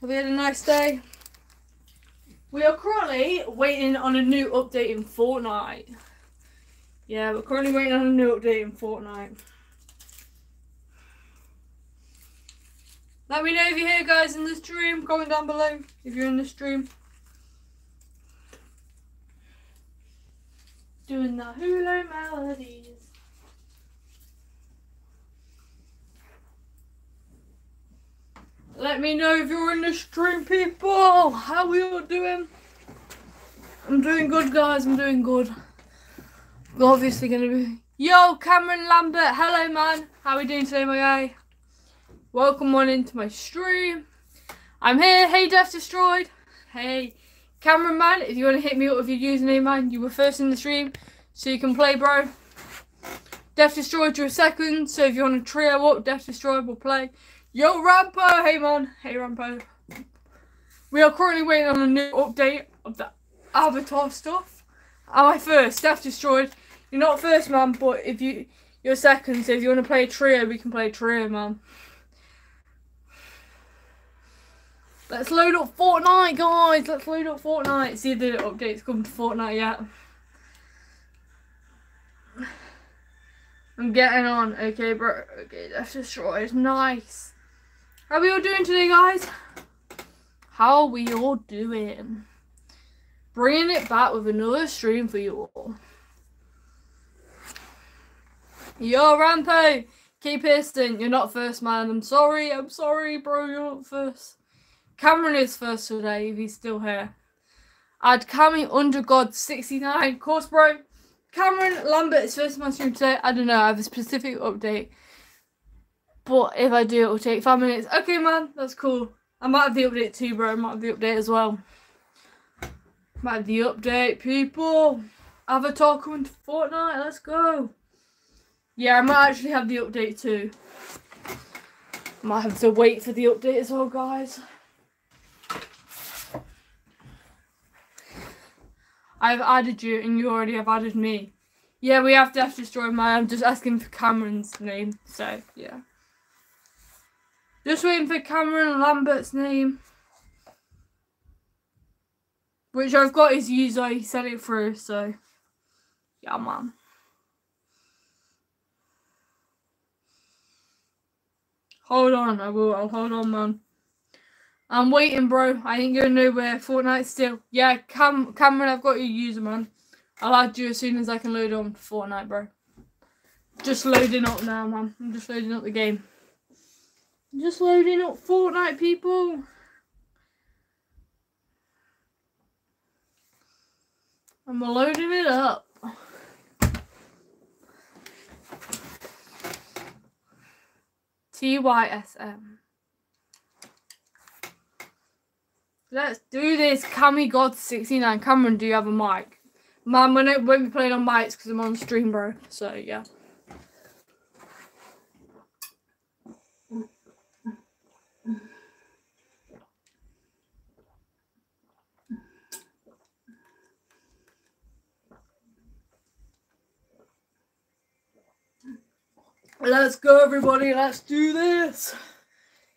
Have you had a nice day? We are currently waiting on a new update in Fortnite. Yeah, we're currently waiting on a new update in Fortnite. Let me know if you're here, guys, in the stream. Comment down below if you're in the stream. Doing the Hulu melodies. Let me know if you're in the stream, people. How are you doing? I'm doing good, guys. I'm doing good. We're obviously going to be... Yo, Cameron Lambert. Hello, man. How are we doing today, my guy? Welcome on into my stream. I'm here. Hey, Death Destroyed. Hey, Cameron, man. If you want to hit me up with your username, man, you were first in the stream, so you can play, bro. Death Destroyed, you're second, so if you want to trio up, Death Destroyed will play. Yo, Rampo! Hey, man. Hey, Rampo. We are currently waiting on a new update of the Avatar stuff. Am I first? Death Destroyed. You're not first, man, but if you, you're second, so if you want to play a trio, we can play a trio, man. Let's load up Fortnite, guys. Let's load up Fortnite. See if the update's come to Fortnite yet. I'm getting on. Okay, bro. Okay, Death Destroyed. Nice. How are we all doing today, guys? How are we all doing? Bringing it back with another stream for you all. Yo, Rampo! Keep Piston, you're not first, man. I'm sorry, I'm sorry, bro, you're not first. Cameron is first today, if he's still here. Add Cammy under God 69. Of course, bro. Cameron Lambert is first in my stream today. I don't know, I have a specific update. But if I do, it will take five minutes. Okay, man, that's cool. I might have the update too, bro. I might have the update as well. Might have the update, people. Avatar coming to Fortnite. Let's go. Yeah, I might actually have the update too. Might have to wait for the update as well, guys. I've added you and you already have added me. Yeah, we have Death Destroy my. I'm just asking for Cameron's name, so yeah. Just waiting for Cameron Lambert's name. Which I've got his user, he sent it through, so yeah man. Hold on, I will, I'll hold on man. I'm waiting bro, I ain't going nowhere, Fortnite still. Yeah, Cam Cameron, I've got your user man. I'll add you as soon as I can load on Fortnite bro. Just loading up now man, I'm just loading up the game. Just loading up Fortnite, people. I'm loading it up. TYSM. Let's do this. Cammy God 69. Cameron, do you have a mic? Man, when it won't be playing on mics because I'm on stream, bro. So, yeah. Let's go, everybody. Let's do this.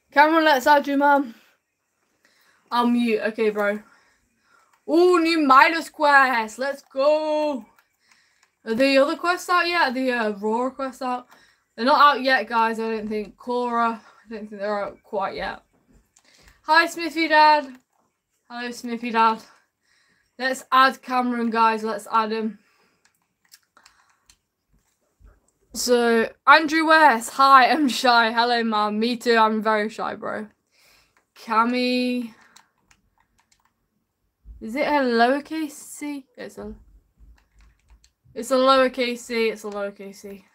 Cameron, let's add you, man. I'm mute. Okay, bro. Oh, new Midas quest. Let's go. Are the other quests out yet? Are the uh, Raw quests out? They're not out yet, guys. I don't think. Cora. I don't think they're out quite yet. Hi, Smithy Dad. Hello, Smithy Dad. Let's add Cameron, guys. Let's add him. So, Andrew West, hi, I'm shy. Hello, mom. Me too, I'm very shy, bro. Cami. Is it a lowercase c? It's a. It's a lowercase c. It's a lowercase c.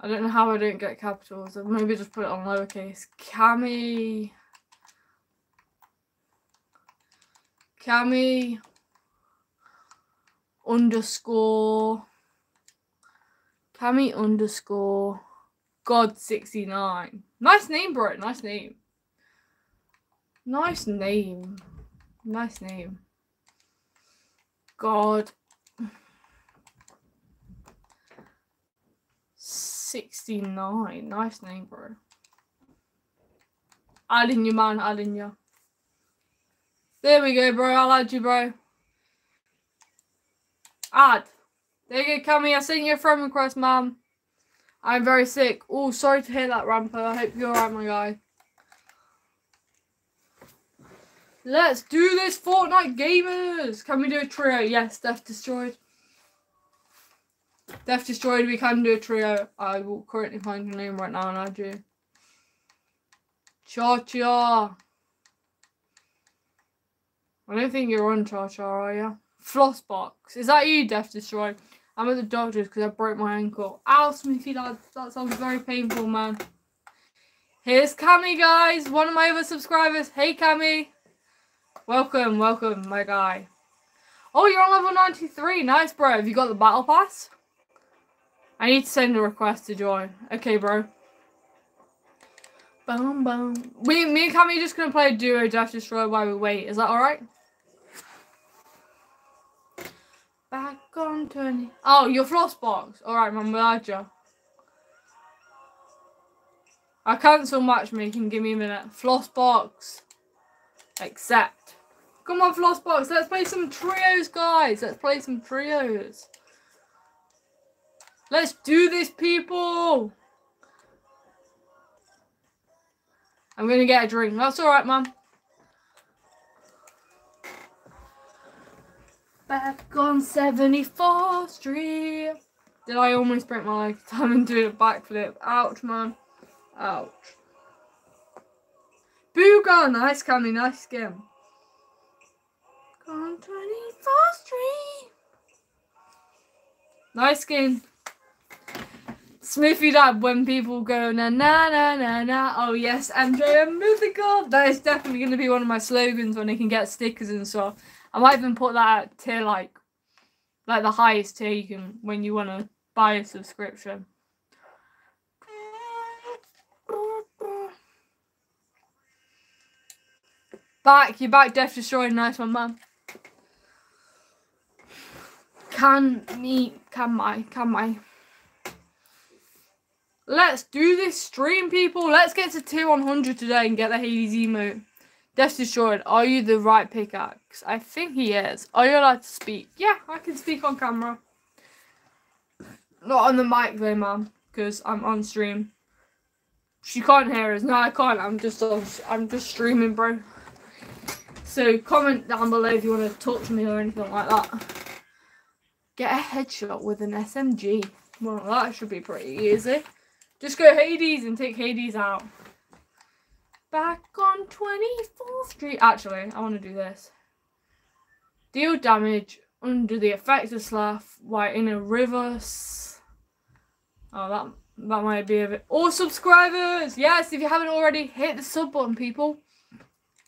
I don't know how I don't get capitals. Maybe just put it on lowercase. Cami. Cami underscore Cammy underscore God sixty nine. Nice name, bro. Nice name. Nice name. Nice name. God sixty nine. Nice name, bro. Adding you, man. Adding you. There we go, bro. I'll add you, bro. Add. There you go, Cammy. I sent you a friend request, ma'am. I'm very sick. Oh, sorry to hear that, Ramper. I hope you're alright, my guy. Let's do this, Fortnite gamers. Can we do a trio? Yes, Death Destroyed. Death Destroyed, we can do a trio. I will currently find your name right now and add you. Cha Cha. I don't think you're on Cha Cha, are you? Flossbox. Is that you, Death Destroyed? I'm at the doctor's because I broke my ankle. Ow, Smithy, that, that sounds very painful, man. Here's Cammy, guys. One of my other subscribers. Hey, Cammy. Welcome, welcome, my guy. Oh, you're on level 93. Nice, bro. Have you got the battle pass? I need to send a request to join. Okay, bro. Boom, boom. We, me and Cammy just going to play a duo Death Destroy while we wait. Is that alright? Back on 20. Oh, your floss box. Alright, man, without you. I cancel matchmaking. Give me a minute. Floss box. Accept. Come on, floss box. Let's play some trios, guys. Let's play some trios. Let's do this, people. I'm going to get a drink. That's alright, man. Back on 74th Street. Did I almost break my leg? Time and doing a backflip. Ouch, man. Ouch. Booga! Nice coming, nice skin. On 24th Street. Nice skin. Smithy that when people go na na na na na. Oh yes, Andrea Mythical. That is definitely going to be one of my slogans when I can get stickers and stuff. I might even put that at tier like, like the highest tier you can when you want to buy a subscription. Back, you're back, Death Destroyed. Nice one, man. Can me, can my, can my. Let's do this stream, people. Let's get to tier 100 today and get the Hades emote. Death Destroyed, are you the right pickaxe? I think he is. Are you allowed to speak? Yeah, I can speak on camera. Not on the mic though, man, because I'm on stream. She can't hear us. No, I can't. I'm just on, I'm just streaming, bro. So comment down below if you want to talk to me or anything like that. Get a headshot with an SMG. Well, that should be pretty easy. Just go Hades and take Hades out. Back on 24th Street. Actually, I want to do this. Deal damage under the effects of Slash while in a reverse. Oh, that that might be a bit. All subscribers! Yes, if you haven't already, hit the sub button, people.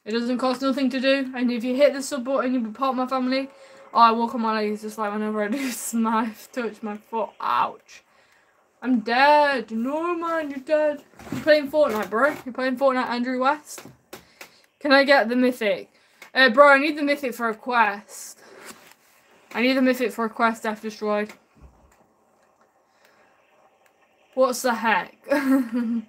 It doesn't cost nothing to do. And if you hit the sub button, you'll be part of my family. Oh, I walk on my legs just like whenever I do smash, touch my foot. Ouch. I'm dead. No, man, you're dead. You're playing Fortnite, bro. You're playing Fortnite, Andrew West. Can I get the mythic? Uh, bro, I need the mythic for a quest. I need the mythic for a quest Death Destroyed. What's the heck?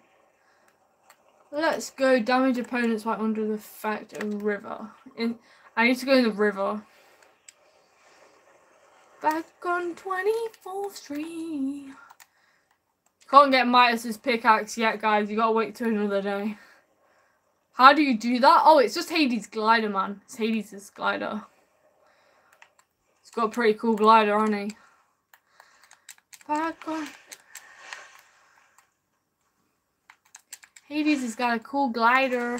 Let's go damage opponents right under the effect of river. In, I need to go in the river. Back on 24th Street. Can't get Midas's pickaxe yet, guys. You gotta wait till another day. How do you do that? Oh, it's just Hades' glider, man. It's Hades' glider. It's got a pretty cool glider, hasn't he? Back on... Hades has got a cool glider.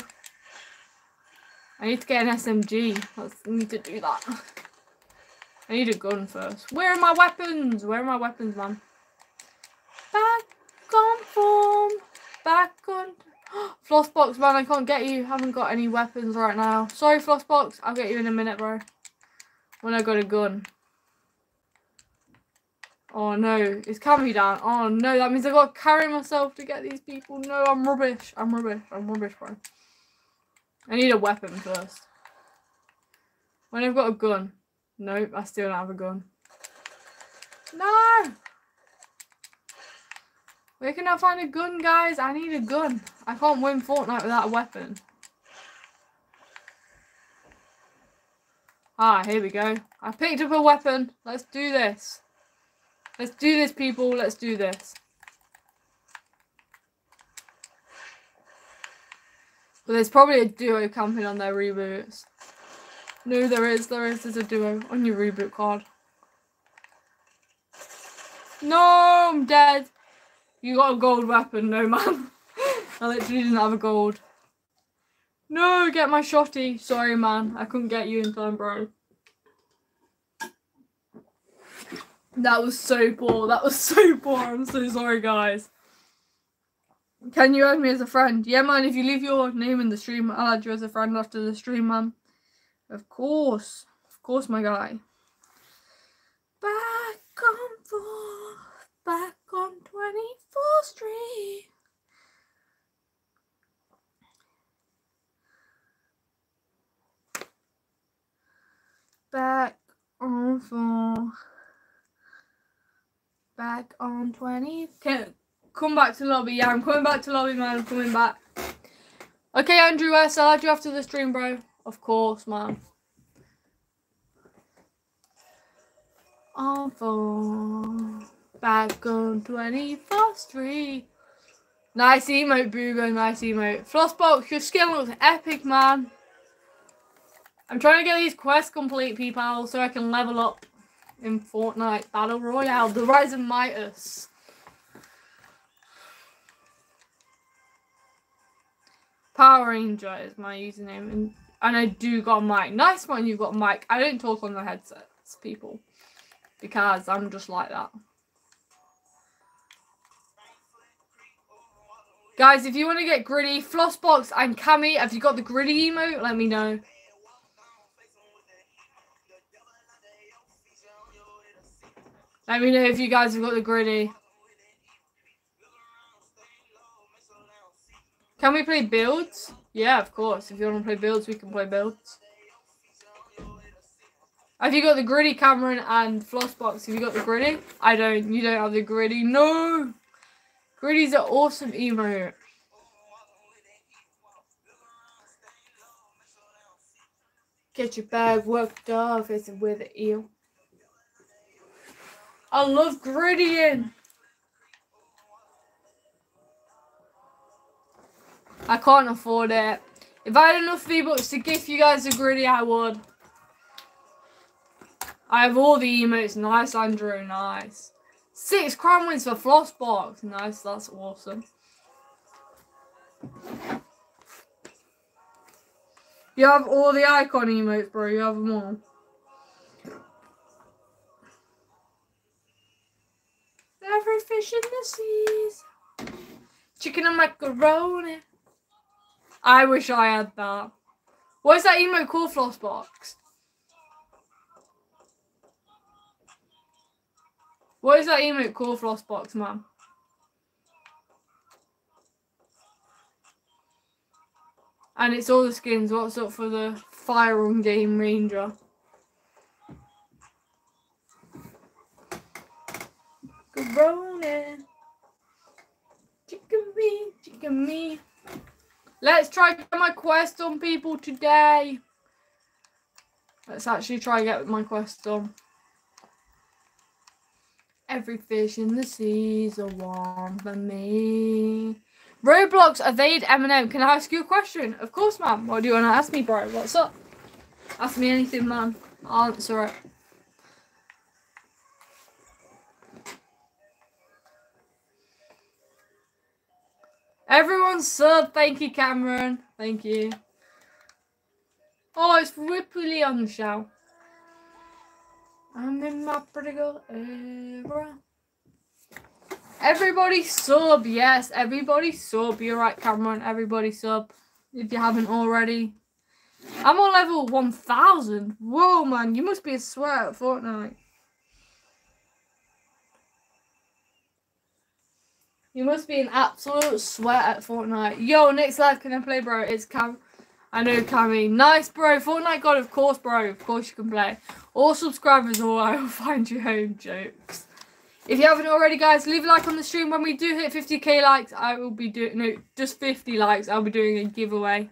I need to get an SMG. I need to do that. I need a gun first. Where are my weapons? Where are my weapons, man? Back on form. Back on. Flossbox, man, I can't get you. Haven't got any weapons right now. Sorry, Flossbox. I'll get you in a minute, bro. When I got a gun. Oh no, it's coming down. Oh no, that means I've got to carry myself to get these people. No, I'm rubbish. I'm rubbish. I'm rubbish, bro. I need a weapon first. When I've got a gun. Nope, I still don't have a gun. No! Where can I find a gun, guys? I need a gun. I can't win Fortnite without a weapon. Ah, here we go. I picked up a weapon. Let's do this. Let's do this, people. Let's do this. Well, there's probably a duo camping on their reboots. No, there is. There is. There's a duo on your reboot card. No, I'm dead. You got a gold weapon. No, man. I literally didn't have a gold. No, get my shotty. Sorry, man. I couldn't get you in time, bro. That was so poor. That was so poor. I'm so sorry, guys. Can you add me as a friend? Yeah, man. If you leave your name in the stream, I'll add you as a friend after the stream, man. Of course. Of course, my guy. Back and forth. Back 24th Street. Back on four. Back on 20. Can, come back to lobby. Yeah, I'm coming back to lobby, man. I'm coming back. Okay, Andrew S. I'll add you after the stream, bro. Of course, man. On four. Back on 24th Street. Nice emote, Boogo. Nice emote. Flossbox, your skin looks epic, man. I'm trying to get these quests complete, people, so I can level up in Fortnite Battle Royale. The Rise of Midas. Power Ranger is my username, and, and I do got a mic. Nice one, you've got a mic. I don't talk on the headsets, people, because I'm just like that. Guys, if you want to get gritty, Flossbox and Cammy, have you got the gritty emote? Let me know. Let me know if you guys have got the gritty. Can we play builds? Yeah, of course. If you want to play builds, we can play builds. Have you got the gritty, Cameron and Flossbox? Have you got the gritty? I don't. You don't have the gritty. No! Gritty's an awesome emote. Get your bag worked off. It's with an eel. I love grittying. I can't afford it. If I had enough V-Bucks to gift you guys a gritty, I would. I have all the emotes. Nice, Andrew. Nice. Six crown wins for Flossbox. Nice, that's awesome. You have all the icon emotes, bro. You have them all. Every fish in the seas. Chicken and macaroni. I wish I had that. What is that emote called, Flossbox? What is that emote called, Flossbox, man? And it's all the skins. What's up for the Fire on Game Ranger? Corona. Chicken me, chicken me. Let's try get my quest on people today. Let's actually try get my quest on. Every fish in the sea's a one for me. Roblox evade Eminem. Can I ask you a question? Of course, man. What do you want to ask me, bro? What's up? Ask me anything, man. I'll answer it. Everyone sub. Thank you, Cameron. Thank you. Oh, it's Ripley on the show. I'm in my pretty girl era. Eh, Everybody sub, yes. Everybody sub. You're right, Cameron. Everybody sub. If you haven't already. I'm on level 1000. Whoa, man. You must be a sweat at Fortnite. You must be an absolute sweat at Fortnite. Yo, next live can I play, bro? It's Cam. I know Cammy. Nice, bro. Fortnite God, of course, bro. Of course you can play. All subscribers or I will find you home jokes. If you haven't already, guys, leave a like on the stream. When we do hit 50k likes, I will be doing no, just 50 likes. I'll be doing a giveaway.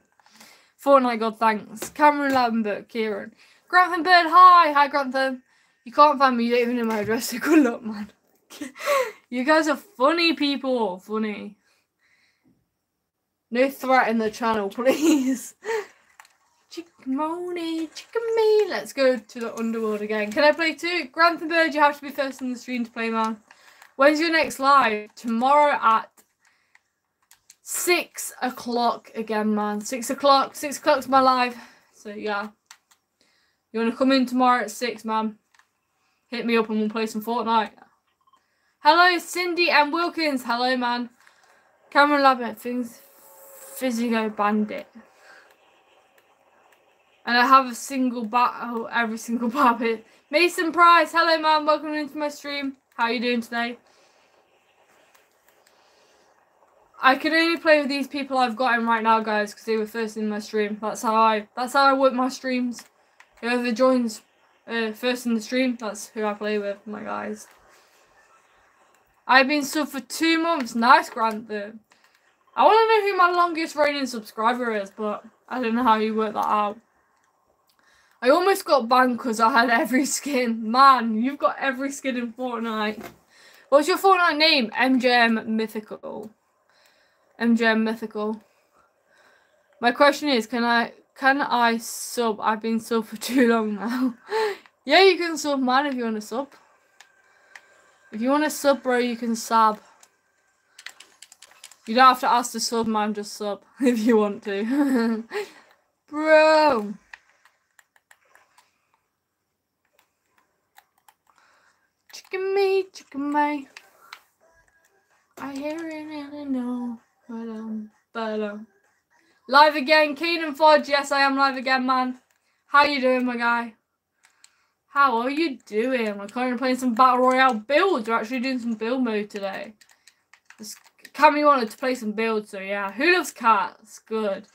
Fortnite God, thanks. Cameron Lambert, Kieran, Grantham Bird. Hi, hi Grantham. You can't find me. You don't even know my address. So good luck, man. you guys are funny people. Funny. No threat in the channel, please. Chickamoni, chickamy. Let's go to the underworld again. Can I play too? Grantham Bird, you have to be first in the stream to play, man. When's your next live? Tomorrow at six o'clock again, man. Six o'clock. Six o'clock's my live. So yeah. You wanna come in tomorrow at six, man? Hit me up and we'll play some Fortnite. Hello, Cindy and Wilkins. Hello, man. Cameron Labbit, things Physico Bandit. And I have a single battle every single battle. Mason Price, hello man, welcome into my stream. How are you doing today? I can only play with these people I've got in right now, guys, because they were first in my stream. That's how I that's how I work my streams. Whoever joins uh, first in the stream, that's who I play with, my guys. I've been sub for two months. Nice, Grant. I want to know who my longest reigning subscriber is, but I don't know how you work that out. I almost got banned because I had every skin. Man, you've got every skin in Fortnite. What's your Fortnite name? MJM Mythical. MJM Mythical. My question is, can I can I sub? I've been sub for too long now. yeah, you can sub, man, if you want to sub. If you want to sub, bro, you can sub. You don't have to ask the sub, man, just sub if you want to. bro. Chicken me, chicken me. I hear it and I know. But um, but um. Live again, Keenan Fudge. Yes, I am live again, man. How you doing, my guy? How are you doing? We're currently playing some Battle Royale builds. We're actually doing some build mode today. Cammy wanted to play some builds, so yeah. Who loves cats? Good.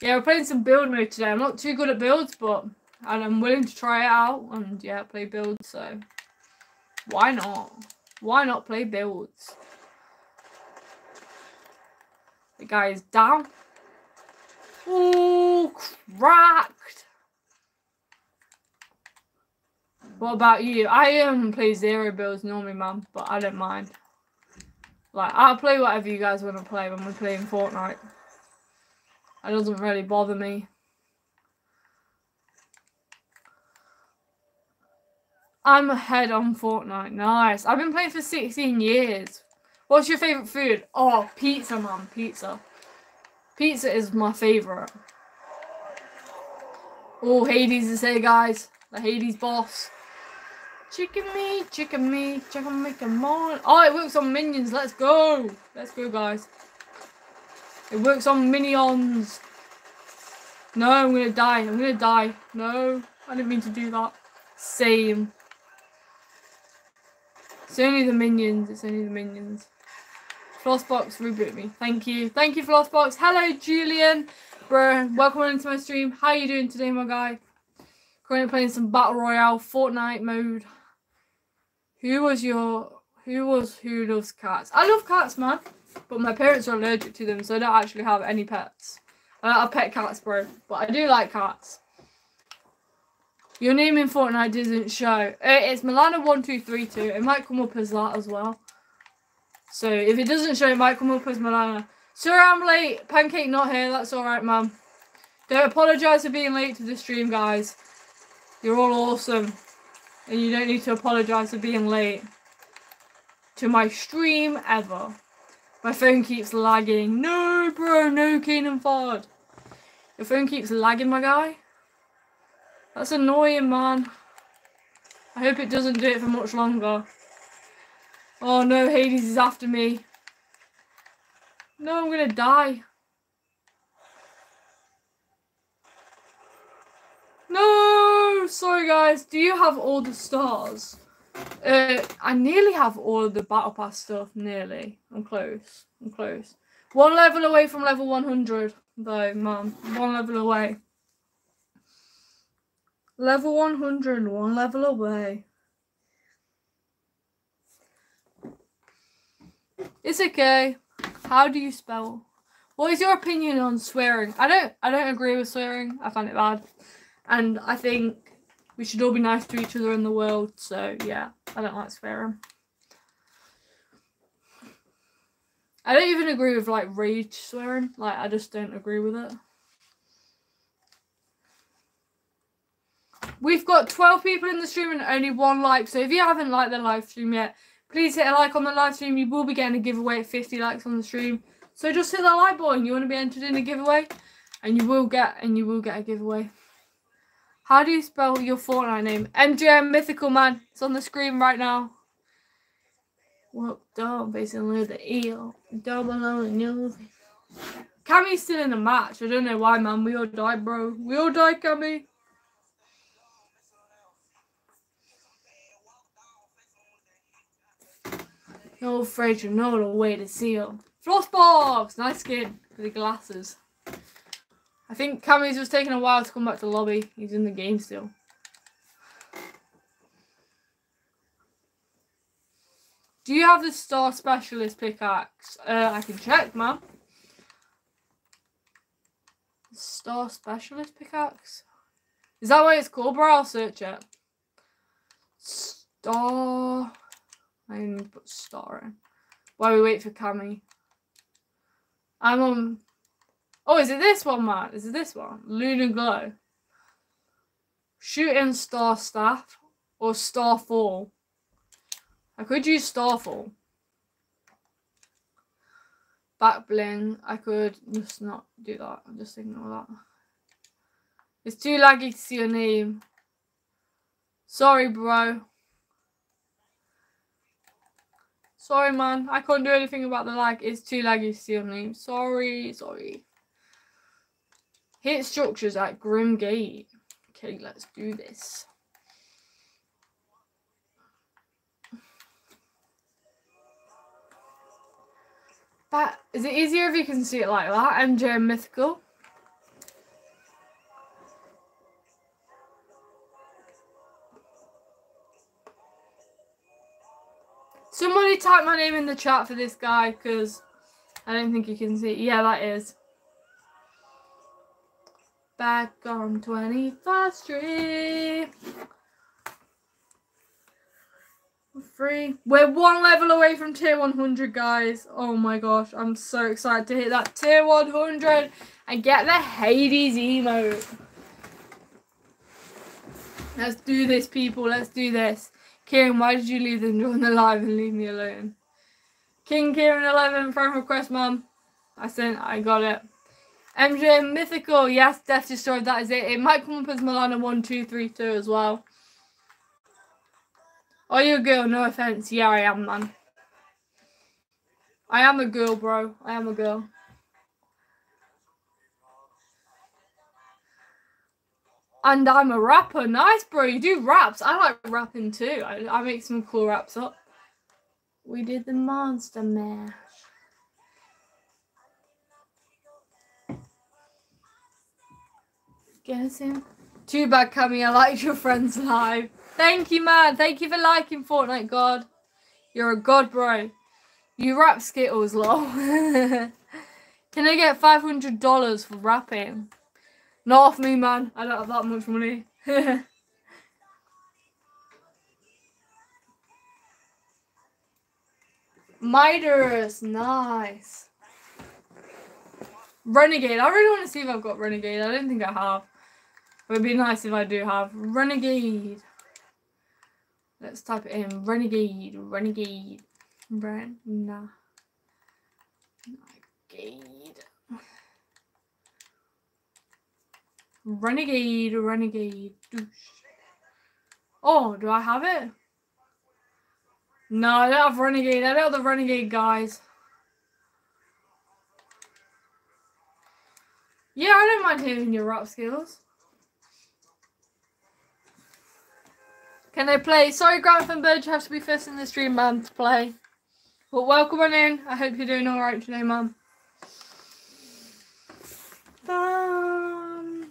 Yeah, we're playing some build mode today. I'm not too good at builds, but and I'm willing to try it out and yeah, play builds, so why not? Why not play builds? The guy is down. Oh, cracked. What about you? I um play zero builds normally, man, but I don't mind. Like, I'll play whatever you guys want to play when we're playing Fortnite. It doesn't really bother me. I'm ahead on Fortnite. Nice. I've been playing for 16 years. What's your favourite food? Oh, pizza, man. Pizza. Pizza is my favourite. Oh, Hades is here, guys. The Hades boss. Chicken me, chicken me, chicken me, come on. Oh, it works on minions. Let's go. Let's go, guys. It works on minions. No, I'm going to die. I'm going to die. No, I didn't mean to do that. Same. It's only the minions. It's only the minions. Flossbox, reboot me. Thank you. Thank you, Flossbox. Hello, Julian. Bro, welcome into my stream. How are you doing today, my guy? Currently playing some Battle Royale Fortnite mode. Who was your... Who was who loves cats? I love cats, man. But my parents are allergic to them, so I don't actually have any pets. I have pet cats, bro. But I do like cats. Your name in Fortnite doesn't show. Uh, it's Milana1232. It might come up as that as well. So if it doesn't show, it might come up as Milana. Sir, I'm late. Pancake not here. That's alright, man. Don't apologise for being late to the stream, guys. You're all awesome. And you don't need to apologise for being late. To my stream ever. My phone keeps lagging. No, bro. No, Keenan Ford. Your phone keeps lagging, my guy. That's annoying, man. I hope it doesn't do it for much longer. Oh no, Hades is after me. No, I'm gonna die. Sorry guys, do you have all the stars? Uh, I nearly have all of the battle pass stuff, nearly. I'm close, I'm close. One level away from level 100 though, man. One level away. Level 100, one level away. It's okay. How do you spell? What is your opinion on swearing? I don't I don't agree with swearing. I find it bad. And I think we should all be nice to each other in the world. So yeah, I don't like swearing. I don't even agree with like rage swearing. Like I just don't agree with it. We've got 12 people in the stream and only one like. So if you haven't liked the live stream yet, please hit a like on the live stream. You will be getting a giveaway at 50 likes on the stream. So just hit that like button. You want to be entered in a giveaway, and you will get and you will get a giveaway. How do you spell your Fortnite name? MJM Mythical Man. It's on the screen right now. Well, dog basically the eel. Double on the Cammy's still in the match. I don't know why, man. We all die, bro. We all die, Cammy. No afraid you know way to seal. Flossbox! Nice skin for the glasses. I think Cammy's just taking a while to come back to the lobby. He's in the game still. Do you have the Star Specialist pickaxe? Uh, I can check, man. Star Specialist pickaxe? Is that what it's called, bro? I'll search it. Star... I need to put star in. While we wait for Cammy. I'm on... Oh, is it this one, man? Is it this one? Lunar Glow. Shooting Star Staff or Starfall. I could use Starfall. Back bling. I could just not do that. I'll just ignore that. It's too laggy to see your name. Sorry, bro. Sorry, man. I can't do anything about the lag. It's too laggy to see your name. Sorry, sorry. Hit structures at Grim Gate. Okay, let's do this. That is it easier if you can see it like that? MJ Mythical. Somebody type my name in the chat for this guy because I don't think you can see. Yeah, that is. Back on 21st Street. Free. We're one level away from tier 100, guys. Oh my gosh, I'm so excited to hit that tier 100 and get the Hades emote. Let's do this, people. Let's do this. Kieran, why did you leave them during the live and leave me alone? King Kieran 11, friend request, mum. I sent, I got it. MJ Mythical, yes, Death Destroyed, that is it. It might come up as Milana1232 as well. Are you a girl? No offense. Yeah, I am, man. I am a girl, bro. I am a girl. And I'm a rapper. Nice, bro. You do raps. I like rapping too. I, I make some cool raps up. We did the monster mash. Guess him. Too bad, Cammy. I liked your friends live. Thank you, man. Thank you for liking Fortnite God. You're a god, bro. You rap Skittles, lol. Can I get $500 for rapping? Not off me, man. I don't have that much money. Midas, nice. Renegade. I really want to see if I've got Renegade. I don't think I have. It would be nice if I do have Renegade. Let's type it in. Renegade. Renegade. Ren. Renegade. Renegade. Renegade. Douche. Oh, do I have it? No, I don't have Renegade. I don't have the Renegade guys. Yeah, I don't mind hearing your rap skills. Can I play? Sorry, Grantham Bird, you have to be first in the stream, man, to play. But welcome on in. I hope you're doing alright today, mum. Um,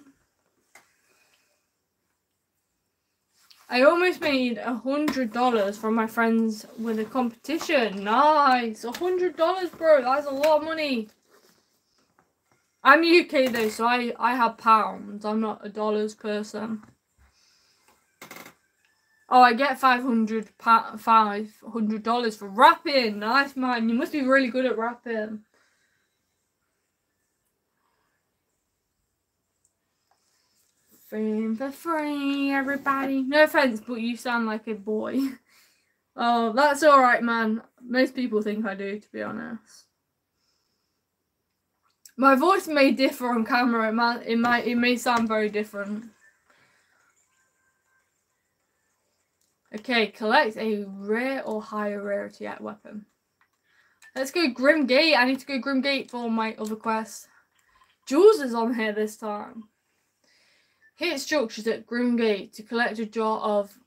I I almost made a hundred dollars from my friends with a competition. Nice, a hundred dollars, bro. That's a lot of money. I'm UK though, so I I have pounds. I'm not a dollars person. Oh, I get 500 $500 for rapping. Nice, man. You must be really good at rapping. Free for free, everybody. No offense, but you sound like a boy. Oh, that's alright, man. Most people think I do, to be honest. My voice may differ on camera. It might, it might, it may sound very different. Okay, collect a rare or higher rarity at weapon. Let's go Grim Gate. I need to go Grim Gate for my other quest. Jules is on here this time. Hit structures at Grim Gate to collect a jar of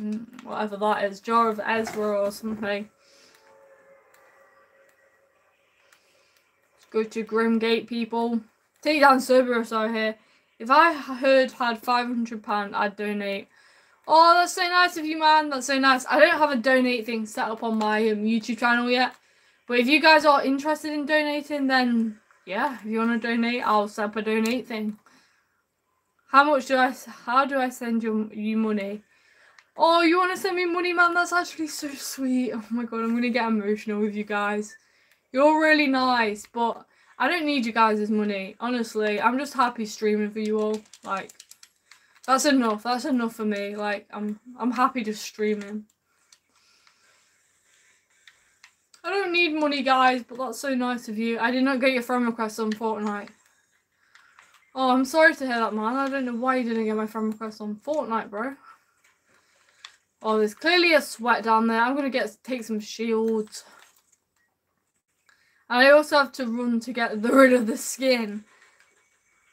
mm, whatever that is, jar of Ezra or something. Let's go to Grim Gate, people. Take down Cerberus out here. If I heard had £500, I'd donate Oh, that's so nice of you, man. That's so nice. I don't have a donate thing set up on my um, YouTube channel yet. But if you guys are interested in donating, then yeah, if you want to donate, I'll set up a donate thing. How much do I, how do I send you, you money? Oh, you want to send me money, man? That's actually so sweet. Oh my god, I'm going to get emotional with you guys. You're really nice, but I don't need you guys' money. Honestly, I'm just happy streaming for you all. Like, that's enough. That's enough for me. Like I'm I'm happy just streaming. I don't need money guys, but that's so nice of you. I did not get your friend request on Fortnite. Oh, I'm sorry to hear that, man. I don't know why you didn't get my friend request on Fortnite, bro. Oh, there's clearly a sweat down there. I'm gonna get take some shields. And I also have to run to get rid of the skin.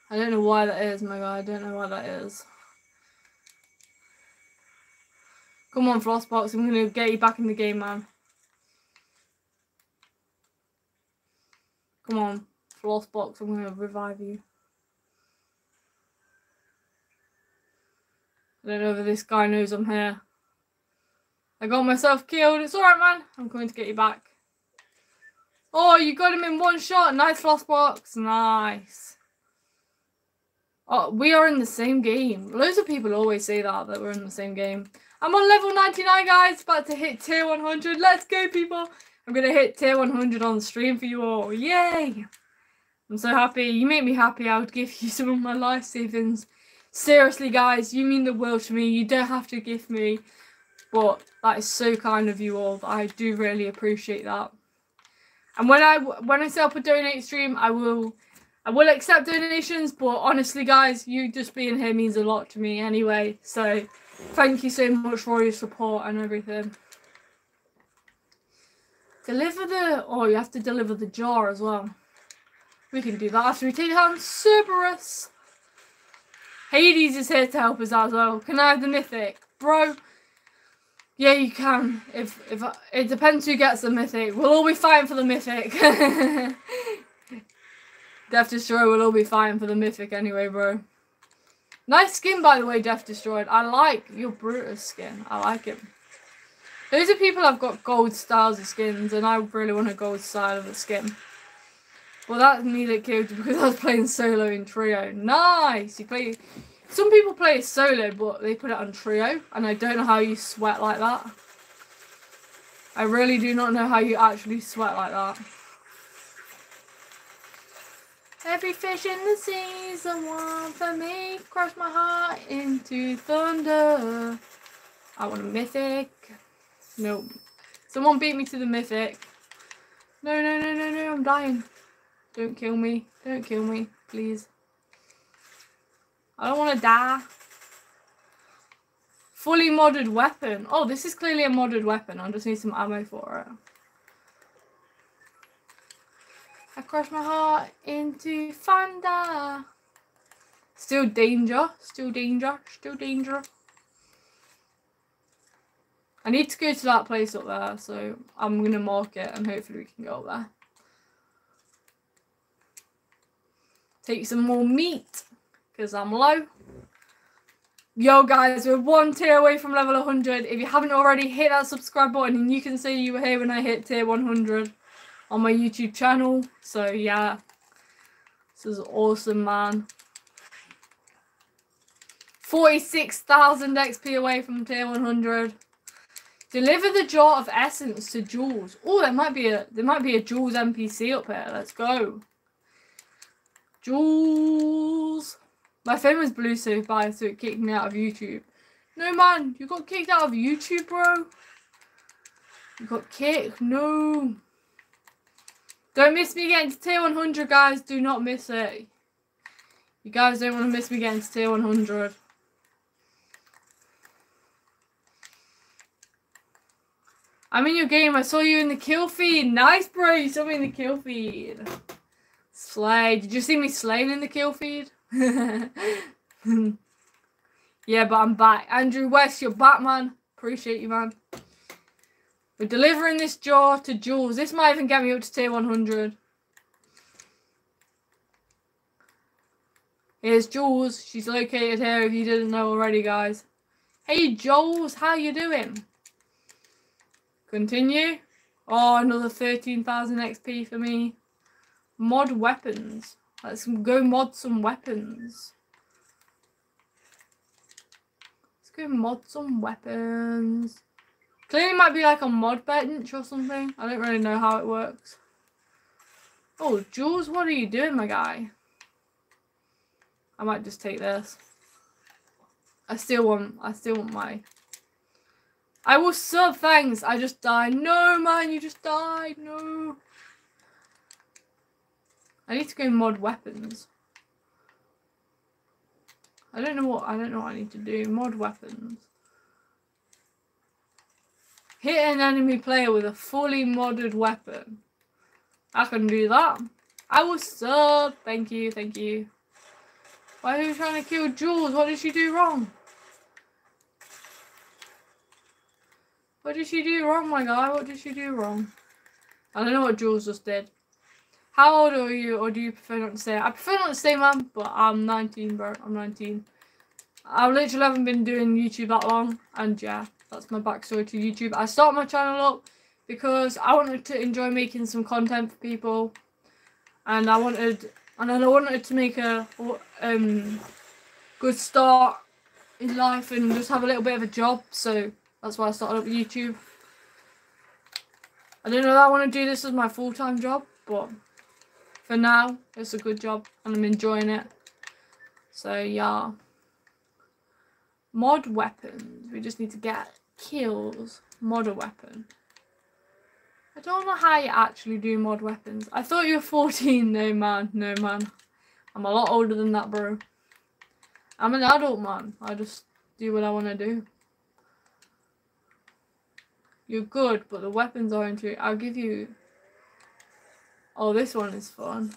I don't know why that is, my god. I don't know why that is. Come on, Flossbox. I'm going to get you back in the game, man. Come on, Flossbox. I'm going to revive you. I don't know if this guy knows I'm here. I got myself killed. It's alright, man. I'm going to get you back. Oh, you got him in one shot. Nice Flossbox. Nice. Oh, we are in the same game. Loads of people always say that, that we're in the same game. I'm on level 99, guys. About to hit tier 100. Let's go, people. I'm going to hit tier 100 on stream for you all. Yay. I'm so happy. You make me happy. I would give you some of my life savings. Seriously, guys, you mean the world to me. You don't have to give me. But that is so kind of you all. I do really appreciate that. And when I when I set up a donate stream, I will I will accept donations. But honestly, guys, you just being here means a lot to me anyway. So Thank you so much for your support and everything. Deliver the... Oh, you have to deliver the jar as well. We can do that after we take down Cerberus. Hades is here to help us as well. Can I have the mythic? Bro, yeah, you can. If if It depends who gets the mythic. We'll all be fighting for the mythic. Death Destroyer will all be fighting for the mythic anyway, bro. Nice skin, by the way, Death Destroyed. I like your Brutus skin. I like it. Those are people I've got gold styles of skins, and I really want a gold style of a skin. Well, that's me that killed because I was playing solo in trio. Nice! You play. Some people play solo, but they put it on trio, and I don't know how you sweat like that. I really do not know how you actually sweat like that. Every fish in the sea is the one for me. Crush my heart into thunder. I want a mythic. Nope. Someone beat me to the mythic. No, no, no, no, no, I'm dying. Don't kill me. Don't kill me, please. I don't want to die. Fully modded weapon. Oh, this is clearly a modded weapon. I just need some ammo for it. I crush my heart into thunder. Still danger, still danger, still danger. I need to go to that place up there, so I'm going to mark it and hopefully we can go there. Take some more meat, because I'm low. Yo, guys, we're one tier away from level 100. If you haven't already, hit that subscribe button and you can see you were here when I hit tier 100 on my YouTube channel. So, yeah. This is awesome, man. 46,000 XP away from tier 100. Deliver the jar of essence to Jules. Oh, there might be a there might be a Jules NPC up here. Let's go. Jules. My phone was blue so far, so it kicked me out of YouTube. No man, you got kicked out of YouTube, bro. You got kicked. No. Don't miss me getting to tier 100, guys. Do not miss it. You guys don't want to miss me getting to tier 100. I'm in your game. I saw you in the kill feed. Nice, bro. You saw me in the kill feed. Slay. Did you see me slaying in the kill feed? yeah, but I'm back. Andrew West, you're back, man. Appreciate you, man. We're delivering this jaw to Jules. This might even get me up to tier 100. Here's Jules. She's located here if you didn't know already, guys. Hey, Jules. How you doing? Continue. Oh, another 13,000 XP for me. Mod weapons. Let's go mod some weapons. Let's go mod some weapons. Clearly might be like a mod bench or something. I don't really know how it works. Oh, Jules, what are you doing, my guy? I might just take this. I still want, I still want my I will sub, thanks. I just died. No, man, you just died. No. I need to go mod weapons. I don't know what I don't know what I need to do. Mod weapons. Hit an enemy player with a fully modded weapon. I can do that. I will sub. Thank you, thank you. Why are you trying to kill Jules? What did she do wrong? What did she do wrong, my guy? What did she do wrong? I don't know what Jules just did. How old are you, or do you prefer not to say? I prefer not to say, man, but I'm 19, bro. I'm 19. I literally haven't been doing YouTube that long, and yeah, that's my backstory to YouTube. I started my channel up because I wanted to enjoy making some content for people, and I wanted, and I wanted to make a um good start in life and just have a little bit of a job. So that's why I started up YouTube. I don't know that I want to do this as my full-time job, but for now, it's a good job and I'm enjoying it. So, yeah. Mod weapons. We just need to get kills. Mod weapon. I don't know how you actually do mod weapons. I thought you were 14. No, man. No, man. I'm a lot older than that, bro. I'm an adult, man. I just do what I want to do. You're good, but the weapons aren't. I'll give you. Oh, this one is fun.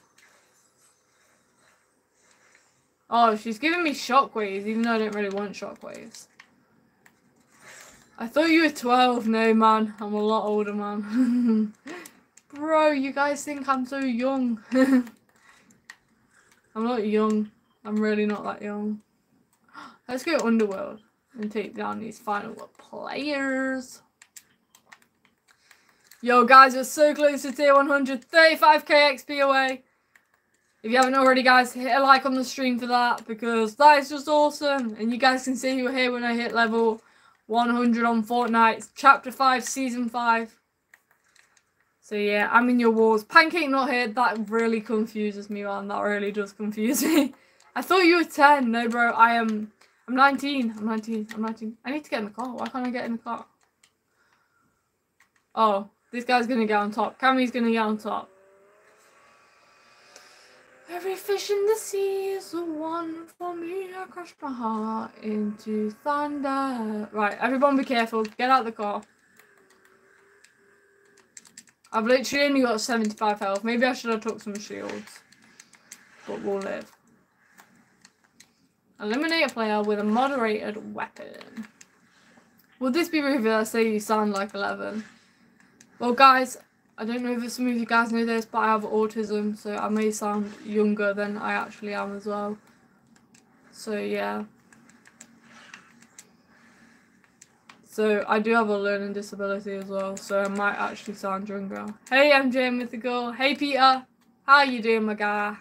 Oh, she's giving me shockwaves, even though I don't really want shockwaves. I thought you were 12. No, man. I'm a lot older, man. Bro, you guys think I'm so young. I'm not young. I'm really not that young. Let's go Underworld and take down these final players. Yo, guys, we're so close to tier 100. 35k XP away. If you haven't already, guys, hit a like on the stream for that because that is just awesome. And you guys can see who are here when I hit level 100 on Fortnite. Chapter 5, Season 5. So, yeah, I'm in your walls. Pancake not here. That really confuses me, man. That really does confuse me. I thought you were 10. No, bro. I am... I'm 19. I'm 19. I'm 19. I need to get in the car. Why can't I get in the car? Oh, this guy's gonna get on top. Cammy's gonna get on top. Every fish in the sea is the one for me. I crushed my heart into thunder. Right, everyone be careful. Get out the car. I've literally only got 75 health. Maybe I should have took some shields. But we'll live. Eliminate a player with a moderated weapon. Will this be revealed? I say you sound like 11. Well, guys, I don't know if some of you guys know this, but I have autism, so I may sound younger than I actually am as well. So, yeah. So I do have a learning disability as well, so I might actually sound younger. Hey MJM Mythical. Hey Peter. How you doing, my guy?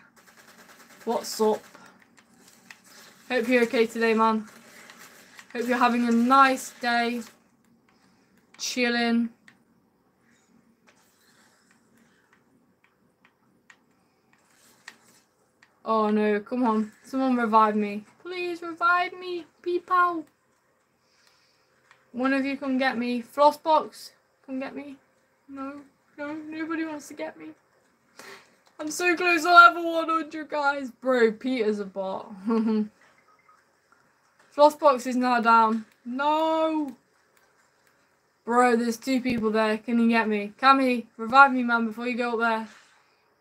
What's up? Hope you're okay today, man. Hope you're having a nice day. Chilling. Oh no, come on. Someone revive me. Please revive me, people. One of you come get me. Flossbox, come get me. No, no, nobody wants to get me. I'm so close to level 100, guys. Bro, Peter's a bot. Flossbox is now down. No. Bro, there's two people there. Can you get me? Cammy, revive me, man, before you go up there.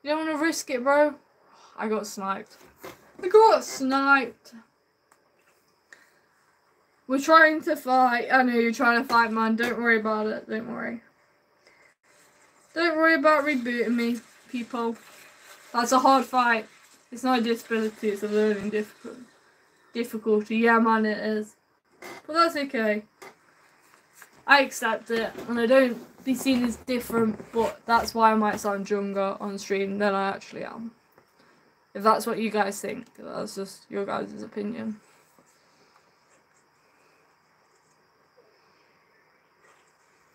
You don't want to risk it, bro. I got sniped. I got sniped. We're trying to fight. I know you're trying to fight, man. Don't worry about it. Don't worry. Don't worry about rebooting me, people. That's a hard fight. It's not a disability, it's a learning difficulty. Difficulty. Yeah, man, it is. But that's okay. I accept it, and I don't be seen as different, but that's why I might sound younger on stream than I actually am. If that's what you guys think, that's just your guys' opinion.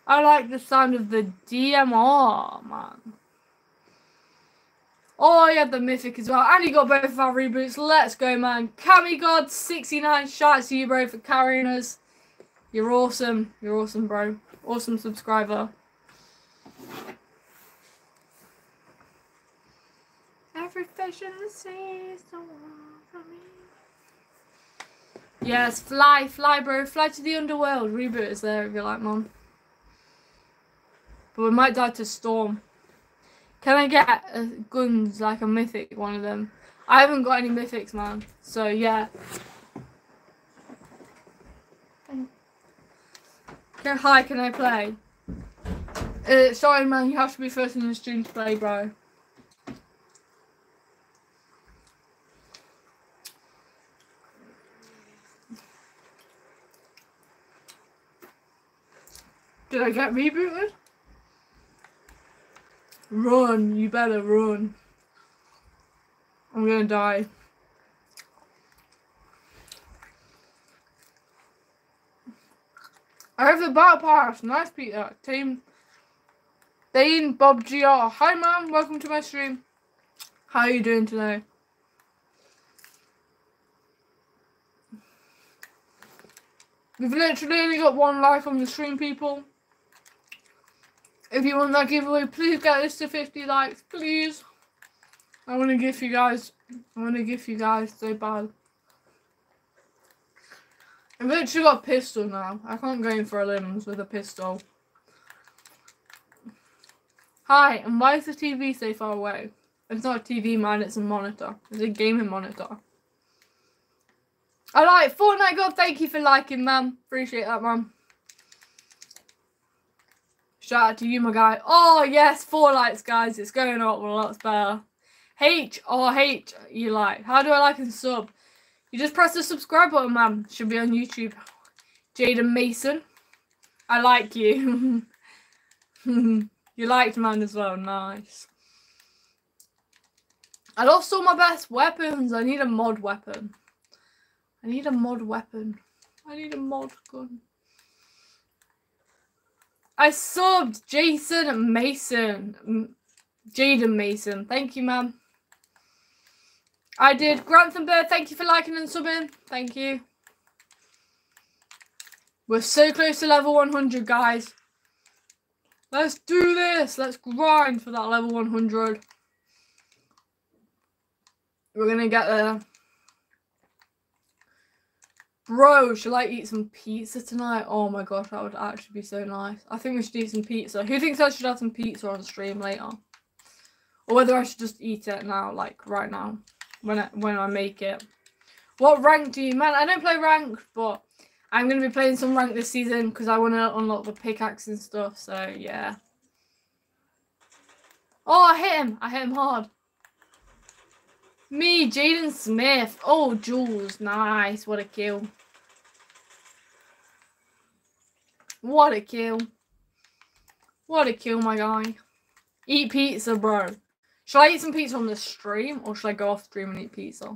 I like the sound of the DMR, man. Oh, he had the mythic as well. And he got both of our reboots. Let's go, man. Cammy God, 69 shots to you, bro, for carrying us. You're awesome. You're awesome, bro. Awesome subscriber. One for me. Yes, fly, fly, bro. Fly to the underworld. Reboot is there if you like, mom. But we might die to storm. Can I get uh, guns like a mythic, one of them? I haven't got any mythics, man. So, yeah. Okay, hi, can I play? Uh, sorry, man, you have to be first in the stream to play, bro. Did I get rebooted? Run, you better run. I'm gonna die. I have the battle pass. Nice, Peter. Team Dane Bob GR. Hi, man. Welcome to my stream. How are you doing today? We've literally only got one life on the stream, people. If you want that giveaway, please get this to 50 likes, please. I want to give you guys, I want to give you guys so bad. I've literally got a pistol now. I can't go in for a limbs with a pistol. Hi, and why is the TV so far away? It's not a TV, man, it's a monitor. It's a gaming monitor. Like Fortnite God, thank you for liking, man. Appreciate that, man. Shout out to you, my guy. Oh, yes, four likes, guys. It's going up a lot better. H or H you like. How do I like and sub? You just press the subscribe button, man. Should be on YouTube. Jaden Mason. I like you. you liked mine as well. Nice. I lost all my best weapons. I need a mod weapon. I need a mod weapon. I need a mod gun. I subbed Jason Mason. Mm, Jaden Mason. Thank you, ma'am. I did. Grantham Bird, thank you for liking and subbing. Thank you. We're so close to level 100, guys. Let's do this. Let's grind for that level 100. We're going to get there. Bro, should I eat some pizza tonight? Oh my gosh, that would actually be so nice. I think we should eat some pizza. Who thinks I should have some pizza on stream later? Or whether I should just eat it now, like right now, when I, when I make it. What rank do you, man? I don't play rank, but I'm going to be playing some rank this season because I want to unlock the pickaxe and stuff, so yeah. Oh, I hit him. I hit him hard. Me, Jaden Smith. Oh, Jules. Nice. What a kill. What a kill. What a kill, my guy. Eat pizza, bro. Should I eat some pizza on the stream or should I go off stream and eat pizza?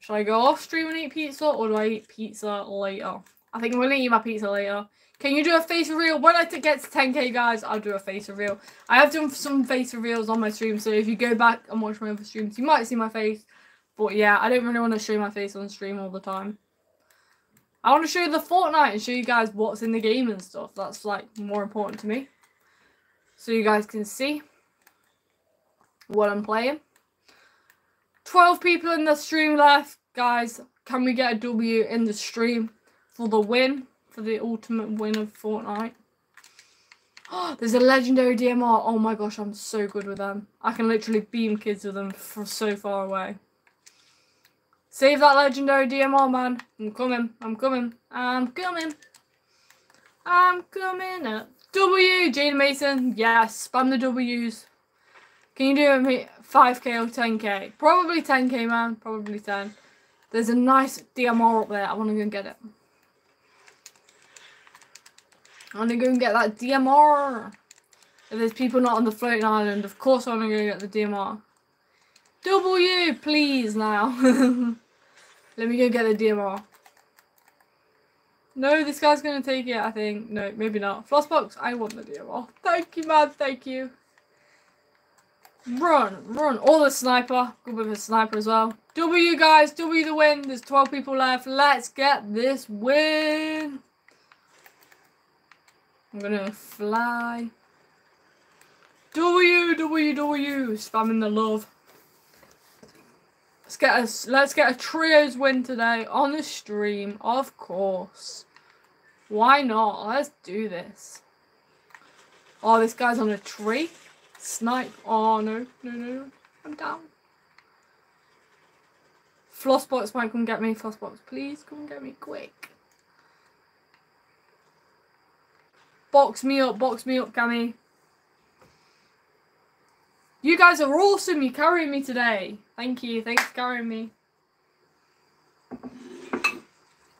Should I go off stream and eat pizza or do I eat pizza later? I think I'm going to eat my pizza later. Can you do a face reveal? When I get to 10k, guys, I'll do a face reveal. I have done some face reveals on my stream, so if you go back and watch my other streams, you might see my face. But yeah, I don't really want to show my face on stream all the time. I want to show you the Fortnite and show you guys what's in the game and stuff. That's like more important to me. So you guys can see what I'm playing. 12 people in the stream left. Guys, can we get a W in the stream for the win? for the ultimate win of Fortnite. Oh, There's a legendary DMR. Oh my gosh, I'm so good with them. I can literally beam kids with them from so far away. Save that legendary DMR, man. I'm coming. I'm coming. I'm coming. I'm coming up. W, Jane Mason. Yes, spam the W's. Can you do it 5k or 10k? Probably 10k, man. Probably 10. There's a nice DMR up there. I want to go and get it. I want to go and get that DMR. If there's people not on the floating island, of course I want to go get the DMR. W, please now. Let me go get the DMR. No, this guy's going to take it, I think. No, maybe not. Flossbox, I want the DMR. Thank you, man. Thank you. Run, run. All the sniper. Good with a sniper as well. W, guys. W the win. There's 12 people left. Let's get this win. I'm gonna fly. W you, W W spamming the love. Let's get a let's get a trios win today on the stream, of course. Why not? Let's do this. Oh, this guy's on a tree. Snipe. Oh no, no, no. I'm down. Flossbox might come get me. Flossbox, please come get me quick. Box me up, box me up, Cammy. You guys are awesome. You carrying me today. Thank you. Thanks for carrying me.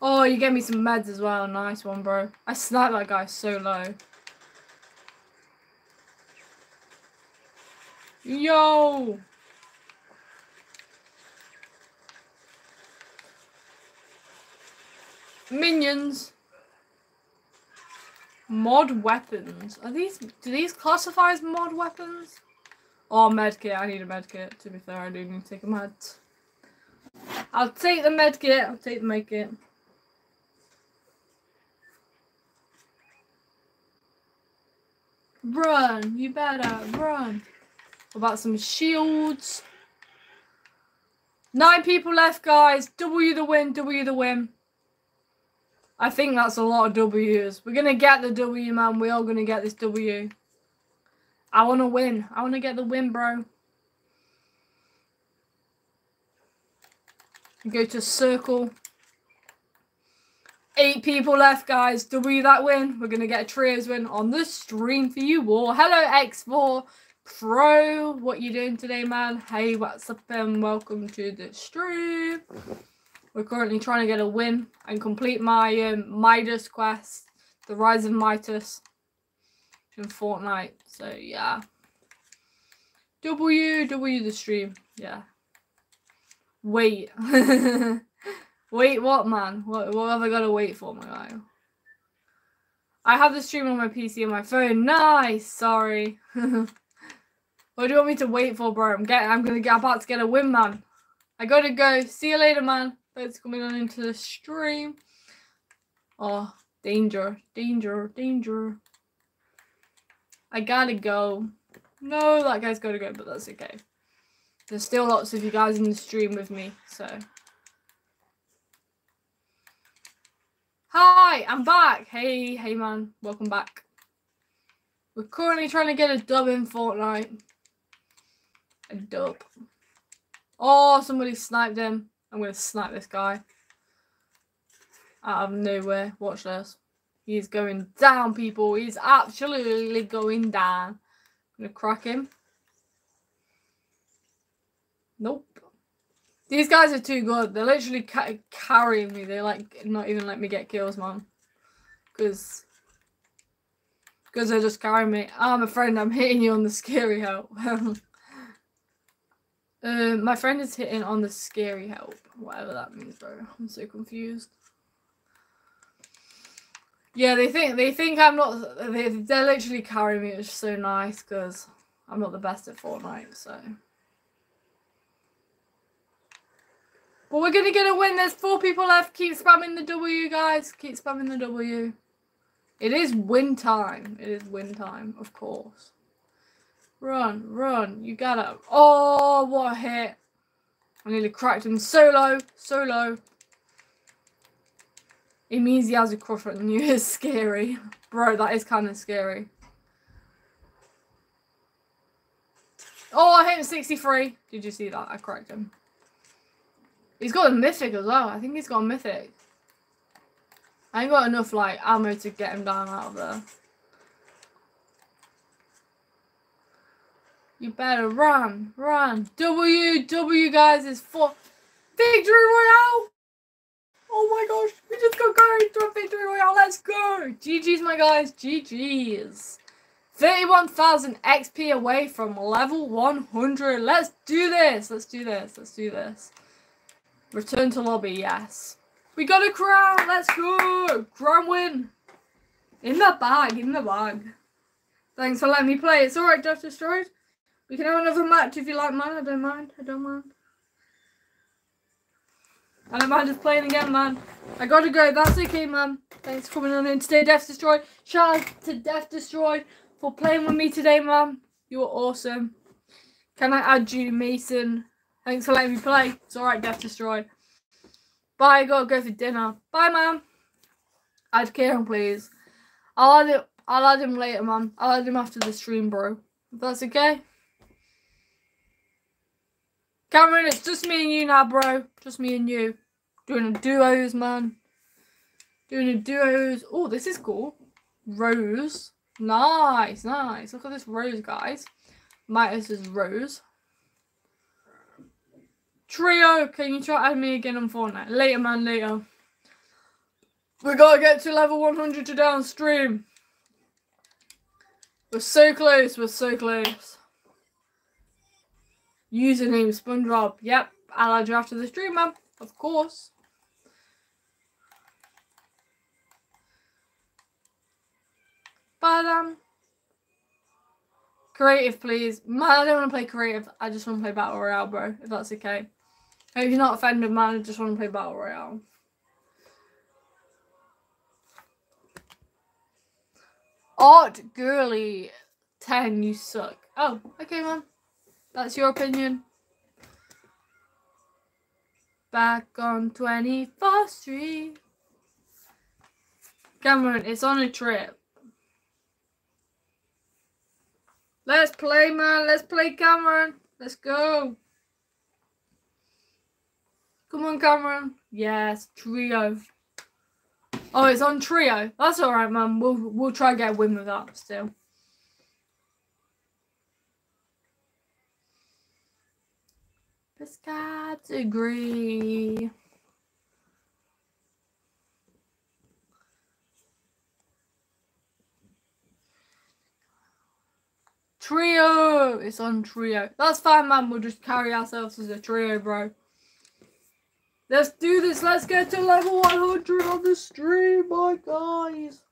Oh, you gave me some meds as well. Nice one, bro. I sniped that guy so low. Yo! Minions. Mod weapons. Are these, do these classify as mod weapons? Oh, medkit. I need a medkit. To be fair, I do need to take a med. I'll take the medkit. I'll take the medkit. Run. You better run. What about some shields? Nine people left, guys. W the win. W the win. I think that's a lot of W's. We're going to get the W, man. We are going to get this W. I want to win. I want to get the win, bro. Go to circle. Eight people left, guys. W that win. We're going to get a trios win on the stream for you all. Hello, X4 Pro. What you doing today, man? Hey, what's up, and welcome to the stream. We're currently trying to get a win and complete my um, Midas quest, the Rise of Midas in Fortnite. So yeah. W W the stream. Yeah. Wait. wait, what man? What what have I gotta wait for, my guy? I have the stream on my PC and my phone. Nice. Sorry. what do you want me to wait for, bro? I'm getting. I'm gonna get about to get a win, man. I gotta go. See you later, man. It's coming on into the stream. Oh, danger, danger, danger. I gotta go. No, that guy's gotta go, but that's okay. There's still lots of you guys in the stream with me, so. Hi, I'm back. Hey, hey man, welcome back. We're currently trying to get a dub in Fortnite. A dub. Oh, somebody sniped him. I'm to snipe this guy. Out of nowhere. Watch this. He's going down, people. He's absolutely going down. I'm to crack him. Nope. These guys are too good. They're literally ca carrying me. They're like not even let me get kills, man. Because because they're just carrying me. I'm a friend, I'm hitting you on the scary help. uh, my friend is hitting on the scary help. Whatever that means, bro. I'm so confused. Yeah, they think they think I'm not. They they're literally carrying me. It's so nice because I'm not the best at Fortnite. So, but we're gonna get a win. There's four people left. Keep spamming the W, guys. Keep spamming the W. It is win time. It is win time, of course. Run, run. You gotta. Oh, what a hit. I nearly cracked him. Solo, solo. It means he has a crush on you. It's scary. Bro, that is kind of scary. Oh, I hit him 63. Did you see that? I cracked him. He's got a mythic as well. I think he's got a mythic. I ain't got enough like ammo to get him down out of there. You better run, run. W, W guys is for victory royale. Oh my gosh, we just got carried to a victory royale. Let's go. GG's my guys, GG's. 31,000 XP away from level 100. Let's do this. Let's do this. Let's do this. Return to lobby, yes. We got a crown. Let's go. Crown win. In the bag. In the bag. Thanks for letting me play. It's alright, Just Destroyed. We can have another match if you like man. I don't mind. I don't mind. I don't mind just playing again, man. I gotta go. That's okay, man. Thanks for coming on in today, Death Destroy. Shout out to Death Destroy for playing with me today, man. You were awesome. Can I add you, Mason? Thanks for letting me play. It's alright, Death Destroy. Bye, I gotta go for dinner. Bye, man. Add Kieran, please. I'll add, it, I'll add him later, man. I'll add him after the stream, bro. If that's okay. Cameron, it's just me and you now, bro. Just me and you. Doing a duos, man. Doing a duos. Oh, this is cool. Rose. Nice, nice. Look at this rose, guys. Midas is rose. Trio, can you try add me again on Fortnite? Later, man, later. We gotta get to level 100 to downstream. We're so close, we're so close. Username SpongeBob. Yep, I'll add you after the stream, man. Of course. But, um, creative, please. Man, I don't want to play creative. I just want to play Battle Royale, bro, if that's okay. If you're not offended, man, I just want to play Battle Royale. Art Girly 10, you suck. Oh, okay, man. That's your opinion. Back on 24th Street. Cameron, it's on a trip. Let's play, man. Let's play, Cameron. Let's go. Come on, Cameron. Yes, trio. Oh, it's on trio. That's all right, man. We'll we'll try and get a win with that still. Biscuits agree. Trio! It's on trio. That's fine, man. We'll just carry ourselves as a trio, bro. Let's do this. Let's get to level 100 on the stream, my guys.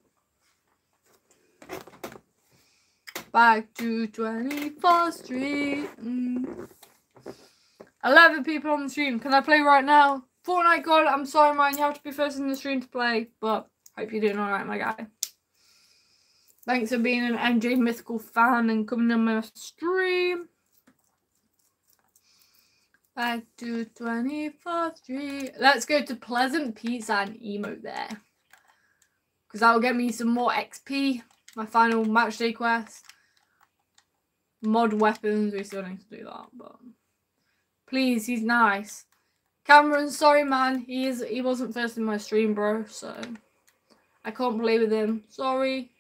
Back to 24th Street. Mm. 11 people on the stream. Can I play right now? Fortnite God, I'm sorry, man. You have to be first in the stream to play. But hope you're doing alright, my guy. Thanks for being an MJM Mythical fan and coming on my stream. Back to 24th Street. Let's go to Pleasant Pizza and emote there. Because that will get me some more XP. My final match day quest. Mod weapons. We still need to do that. But please, he's nice. Cameron, sorry man. He is he wasn't first in my stream, bro. So I can't play with him. Sorry.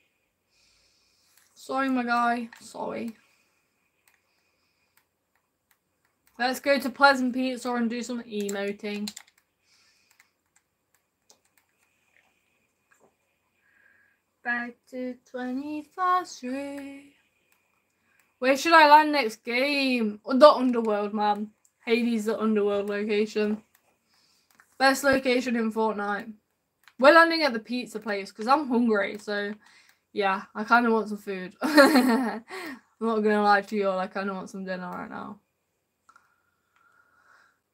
Sorry, my guy. Sorry. Let's go to Pleasant Pizza and do some emoting. Back to 24th Street. Where should I land next game? The Underworld, man. Hades, the Underworld location. Best location in Fortnite. We're landing at the pizza place because I'm hungry. So, yeah, I kind of want some food. I'm not going to lie to you all. I kind of want some dinner right now.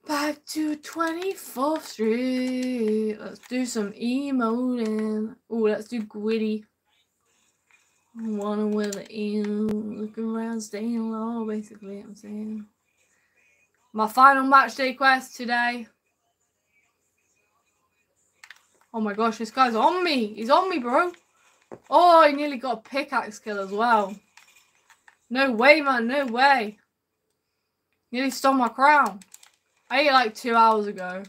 Back to 24th Street. Let's do some emoting. Oh, let's do Gwitty. Wanna with the in, look around, staying low, basically, I'm saying. My final match day quest today. Oh my gosh, this guy's on me. He's on me, bro. Oh, he nearly got a pickaxe kill as well. No way, man. No way. Nearly stole my crown. I ate like two hours ago.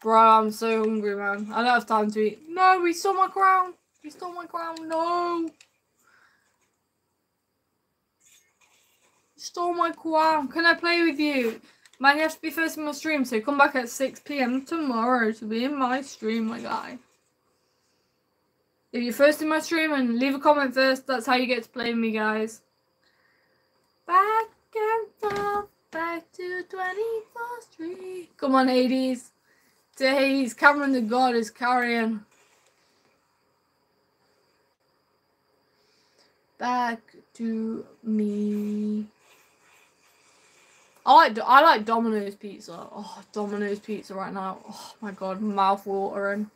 Bro, I'm so hungry, man. I don't have time to eat. No, he stole my crown. He stole my crown. No. Stole my crown. Can I play with you? You have to be first in my stream, so come back at 6 p.m. tomorrow to be in my stream, my guy. If you're first in my stream and leave a comment first, that's how you get to play with me, guys. Back and forth, back to 24th Street. Come on, Hades. To Hades, Cameron the God is carrying. Back to me. I like I like Domino's pizza. Oh, Domino's pizza right now. Oh my god, mouth watering.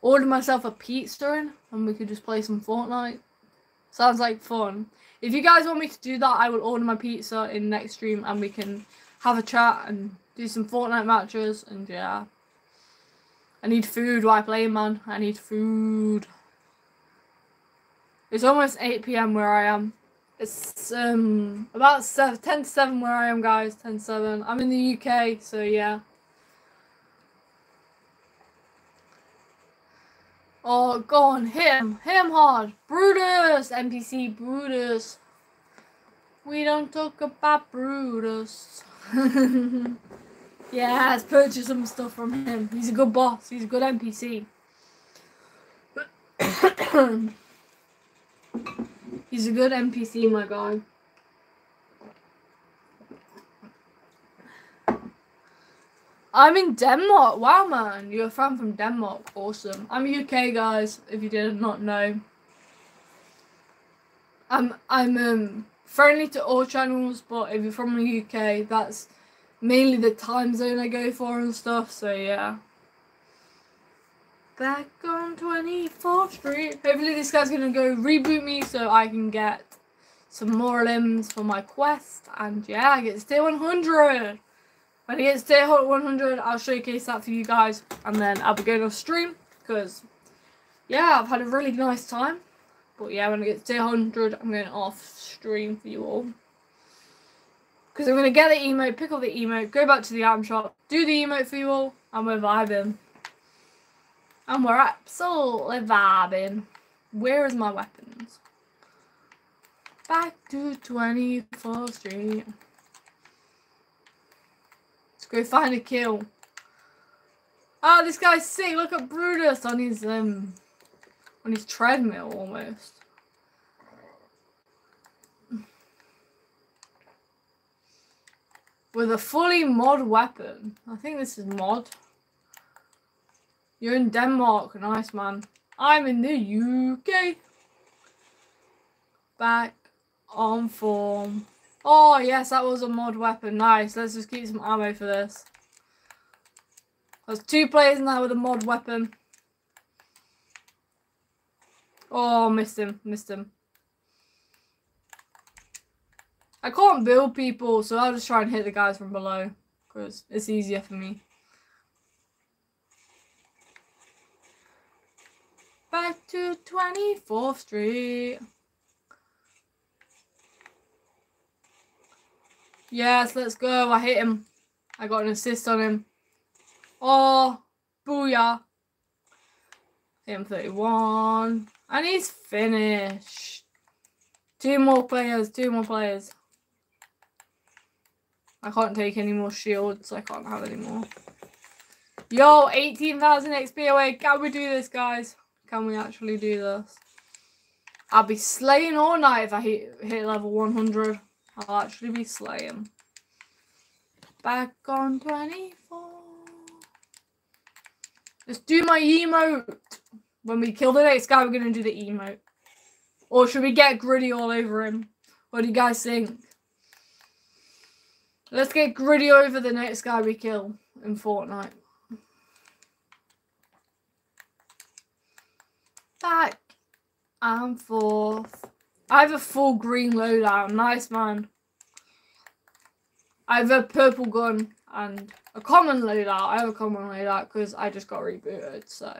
Order myself a pizza in, and we could just play some Fortnite. Sounds like fun. If you guys want me to do that, I will order my pizza in next stream, and we can have a chat and do some Fortnite matches. And yeah, I need food while I play, man. I need food. It's almost 8 p.m. where I am. It's um about seven, 10 to 7 where I am, guys. 10 to 7. I'm in the UK, so yeah. Oh, go on, him. Him hard. Brutus! NPC Brutus. We don't talk about Brutus. yeah, let's purchase some stuff from him. He's a good boss. He's a good NPC. He's a good NPC, my guy. I'm in Denmark. Wow, man. You're a fan from Denmark. Awesome. I'm UK, guys, if you did not know. I'm, I'm um, friendly to all channels, but if you're from the UK, that's mainly the time zone I go for and stuff, so yeah. Back on 24th Street. Hopefully this guy's going to go reboot me so I can get some more limbs for my quest. And yeah, I get to tier 100. When I get to tier 100, I'll showcase that for you guys. And then I'll be going off stream. Because, yeah, I've had a really nice time. But yeah, when I get to tier 100, I'm going off stream for you all. Because I'm going to get the emote, pick up the emote, go back to the item shop, do the emote for you all, and we're vibing. And we're absolutely vibing. Where is my weapons? Back to 24th Street. Let's go find a kill. Oh, this guy's sick. Look at Brutus on his um on his treadmill almost. With a fully mod weapon. I think this is mod. You're in Denmark. Nice, man. I'm in the UK. Back on form. Oh, yes, that was a mod weapon. Nice. Let's just keep some ammo for this. There's two players now with a mod weapon. Oh, missed him. Missed him. I can't build people, so I'll just try and hit the guys from below. Because it's easier for me. Back to 24th Street. Yes, let's go. I hit him. I got an assist on him. Oh, booyah. Hit him 31. And he's finished. Two more players, two more players. I can't take any more shields. I can't have any more. Yo, 18,000 XP away. Can we do this, guys? Can we actually do this? I'll be slaying all night if I hit, hit level 100. I'll actually be slaying. Back on 24. Let's do my emote. When we kill the next guy, we're going to do the emote. Or should we get griddy all over him? What do you guys think? Let's get griddy over the next guy we kill in Fortnite. Back and forth. I have a full green loadout. Nice, man. I have a purple gun and a common loadout. I have a common loadout because I just got rebooted, so.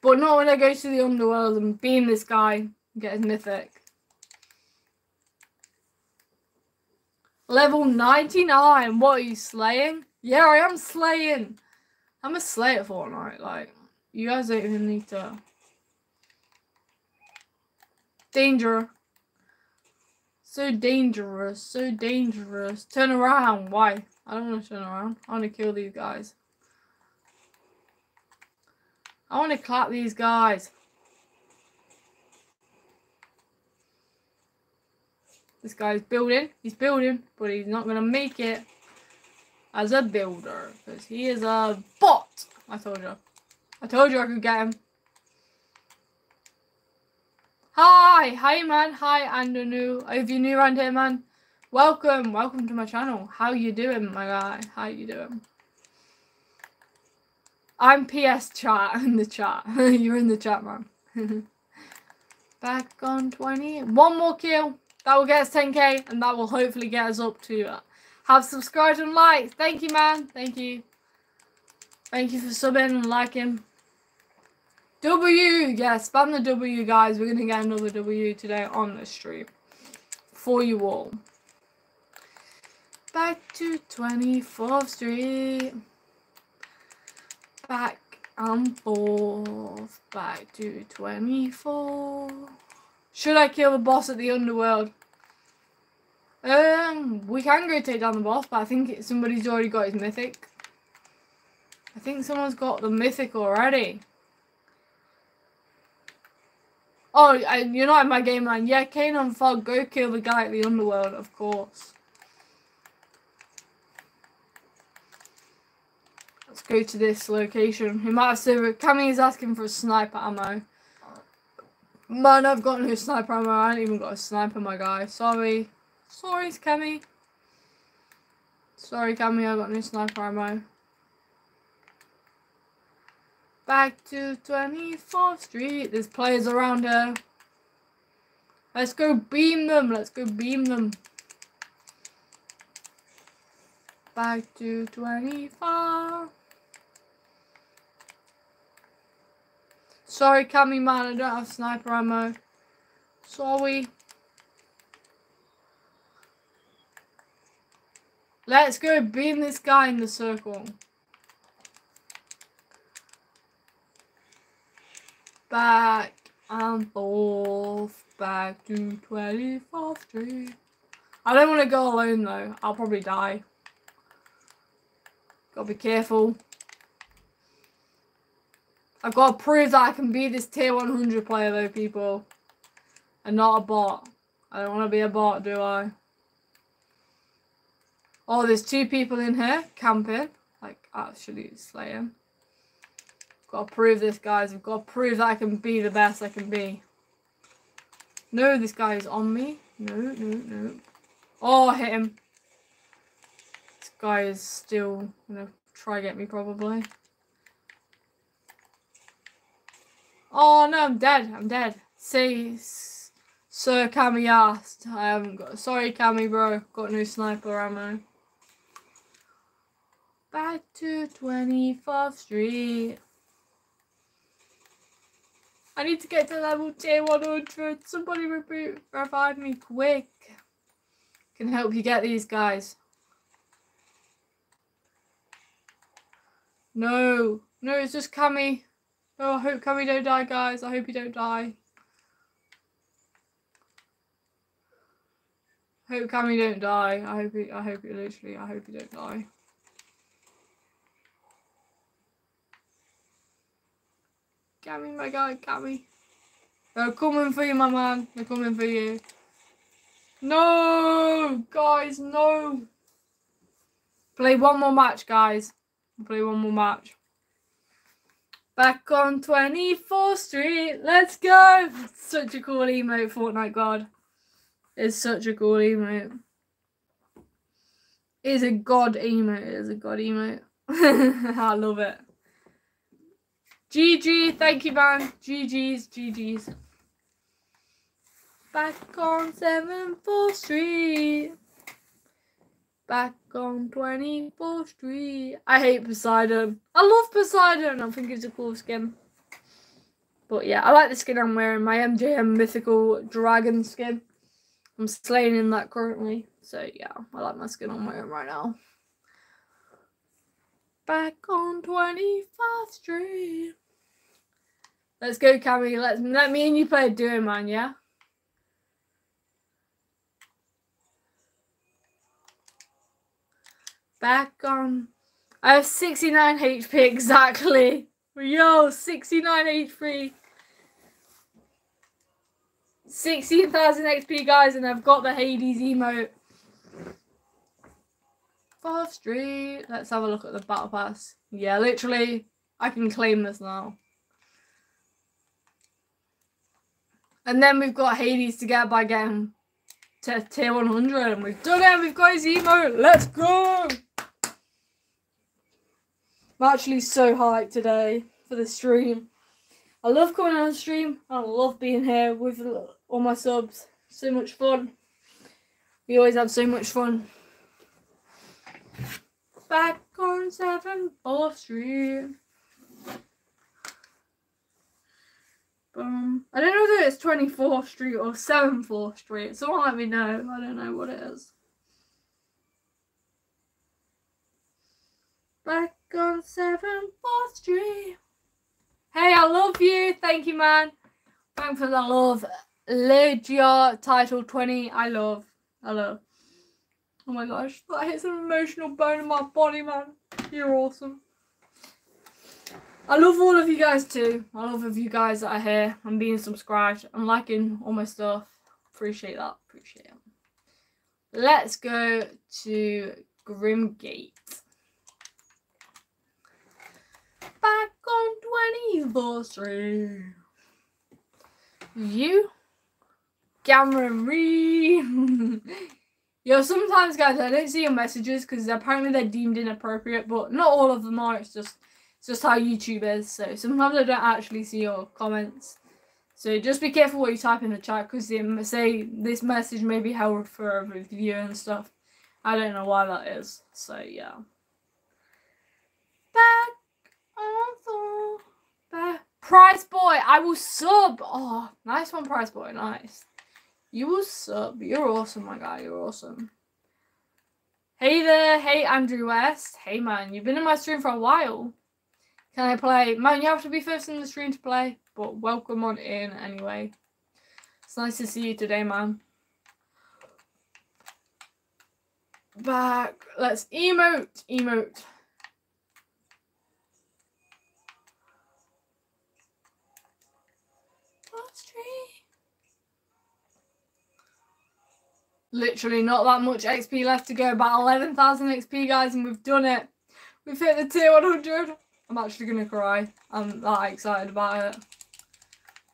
But not when I go to the underworld and beam this guy and get his mythic. Level 99. What are you slaying? Yeah, I am slaying. I'm a slayer Fortnite. Like, you guys don't even need to. Danger. So dangerous. So dangerous. Turn around. Why? I don't want to turn around. I want to kill these guys. I want to clap these guys. This guy's building. He's building, but he's not going to make it as a builder. Because he is a bot. I told you. I told you I could get him. Hi. Hi, man. Hi, and Andrew. If you're new around here, man, welcome. Welcome to my channel. How you doing, my guy? How you doing? I'm PS chat in the chat. You're in the chat, man. Back on 20. One more kill. That will get us 10k and that will hopefully get us up to uh, have subscribed and liked. Thank you, man. Thank you. Thank you for subbing and liking. W, yeah, spam the W, guys. We're going to get another W today on the stream for you all. Back to 24th Street. Back and forth. Back to 24. Should I kill the boss at the underworld? Um, we can go take down the boss, but I think somebody's already got his mythic. I think someone's got the mythic already. Oh, you're not in my game line. Yeah, Kanan Fog, go kill the guy at the underworld, of course. Let's go to this location. He might have said, Cammy is asking for a sniper ammo. Man, I've got no sniper ammo. I ain't even got a sniper, my guy. Sorry. Sorry, Cammy. Sorry, Cammy, I got no sniper ammo. Back to 24th Street. There's players around here. Let's go beam them. Let's go beam them. Back to 24. Sorry, Cammy man, I don't have sniper ammo. Sorry. Let's go beam this guy in the circle. Back and forth, back to 24th Street. I don't want to go alone though. I'll probably die. Gotta be careful. I've got to prove that I can be this tier 100 player though, people. And not a bot. I don't want to be a bot, do I? Oh, there's two people in here camping. Like, actually slaying. Got to prove this, guys. I've got to prove that I can be the best I can be. No, this guy is on me. No, no, no. Oh, I hit him. This guy is still to try get me, probably. Oh no, I'm dead. I'm dead. See, Sir Cammy asked. I haven't got. Sorry, Cammy, bro. Got no sniper ammo. Back to 24th Street. I need to get to level tier 100. Somebody revive me quick. Can help you get these guys. No. No, it's just Cammy. Oh, I hope Cammy don't die, guys. I hope you don't die. I hope Cammy don't die. I hope he, I hope you literally, I hope you don't die. Cammy, my guy, Cammy. They're coming for you, my man. They're coming for you. No, guys, no. Play one more match, guys. Play one more match. Back on 24th Street. Let's go. Such a cool emote, Fortnite God. It's such a cool emote. It is a god emote. It is a god emote. I love it. GG. Thank you, man. GG's. GG's. Back on 74th Street. Back on 24th Street. I hate Poseidon. I love Poseidon. I think it's a cool skin. But yeah, I like the skin I'm wearing. My MJM mythical dragon skin. I'm slaying in that currently. So yeah, I like my skin I'm wearing right now. Back on 24th Street. Let's go, Cammy. Let's let me and you play a duo, man, yeah? Back on. I have 69 HP exactly. Yo, 69 HP. 16,000 XP, guys, and I've got the Hades emote. Fourth Street. Let's have a look at the Battle Pass. Yeah, literally, I can claim this now. And then we've got Hades to get by getting to tier 100. And we've done it. We've got his emote. Let's go. I'm actually so hyped today for the stream. I love coming on the stream. I love being here with all my subs. So much fun. We always have so much fun. Back on 7th Street. Boom. I don't know if it's 24th Street or 7th Street. Someone let me know. I don't know what it is. Back on 7th Street. Hey, I love you. Thank you, man. Thanks for the love. Legia title 20. I love. I love. Oh my gosh. That hits an emotional bone in my body, man. You're awesome. I love all of you guys too. I love of you guys that are here and being subscribed and liking all my stuff. Appreciate that. Appreciate it. Let's go to Grimgate. Back on 24th Street. You? Cameron Reed. Yo, sometimes, guys, I don't see your messages because apparently they're deemed inappropriate, but not all of them are. It's just, it's just how YouTube is. So sometimes I don't actually see your comments. So just be careful what you type in the chat because they say this message may be held for a review and stuff. I don't know why that is. So yeah. Back on back. Price boy, I will sub. Oh, nice one, price boy. Nice. You will sub. You're awesome, my guy. You're awesome. Hey there. Hey, Andrew West. Hey, man. You've been in my stream for a while. Can I play? Man, you have to be first in the stream to play. But welcome on in anyway. It's nice to see you today, man. Back. Let's emote. Emote. Literally not that much XP left to go. About 11,000 XP, guys, and we've done it. We've hit the tier 100. I'm actually to cry. I'm that excited about it.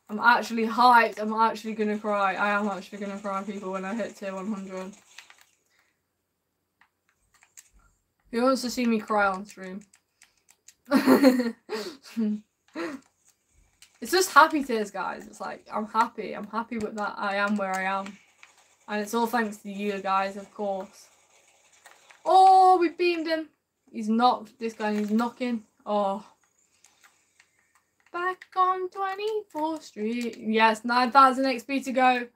I'm actually hyped. I'm actually to cry. I am actually to cry, people, when I hit tier 100. Who wants to see me cry on stream? it's just happy tears, guys. It's like, I'm happy. I'm happy with that. I am where I am. And it's all thanks to you guys, of course. Oh, we beamed him. He's knocked. This guy is knocking. Oh. Back on 24th Street. Yes, 9,000 XP to go.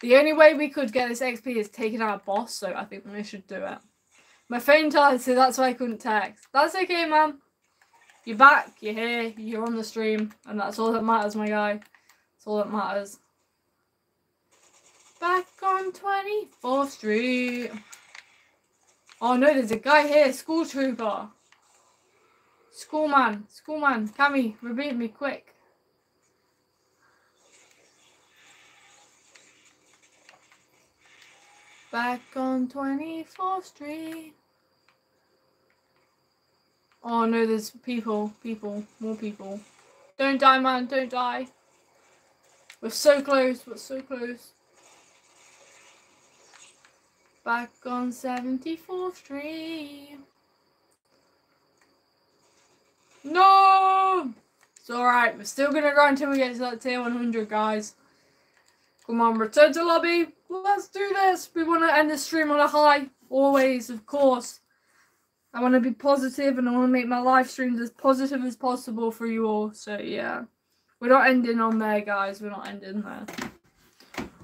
The only way we could get this XP is taking out a boss, so I think we should do it. My phone died, so that's why I couldn't text. That's okay, man. You're back, you're here, you're on the stream, and that's all that matters, my guy. That's all that matters. Back on 24th Street. Oh no, there's a guy here, school trooper. Schoolman, schoolman, Cammy, repeat me quick. Back on 24th Street. Oh no, there's people, people, more people. Don't die, man, don't die. We're so close, we're so close. Back on 74th Street. No! It's alright, we're still gonna go until we get to that tier 100, guys. Come on, return to lobby. Let's do this. We want to end the stream on a high. Always, of course. I want to be positive and I want to make my live streams as positive as possible for you all. So, yeah. We're not ending on there, guys. We're not ending there.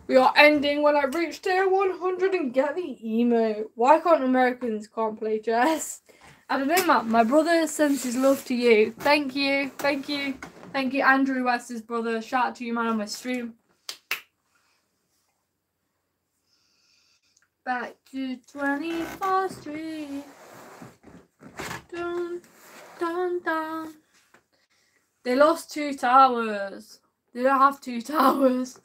We are ending when I reach tier 100 and get the emo. Why can't Americans can't play chess? I don't know, Matt. My brother sends his love to you. Thank you. Thank you. Thank you, Andrew West's brother. Shout out to you, man, on my stream. Back to 24th Street. Dun, dun, dun. They lost two towers. They don't have two towers.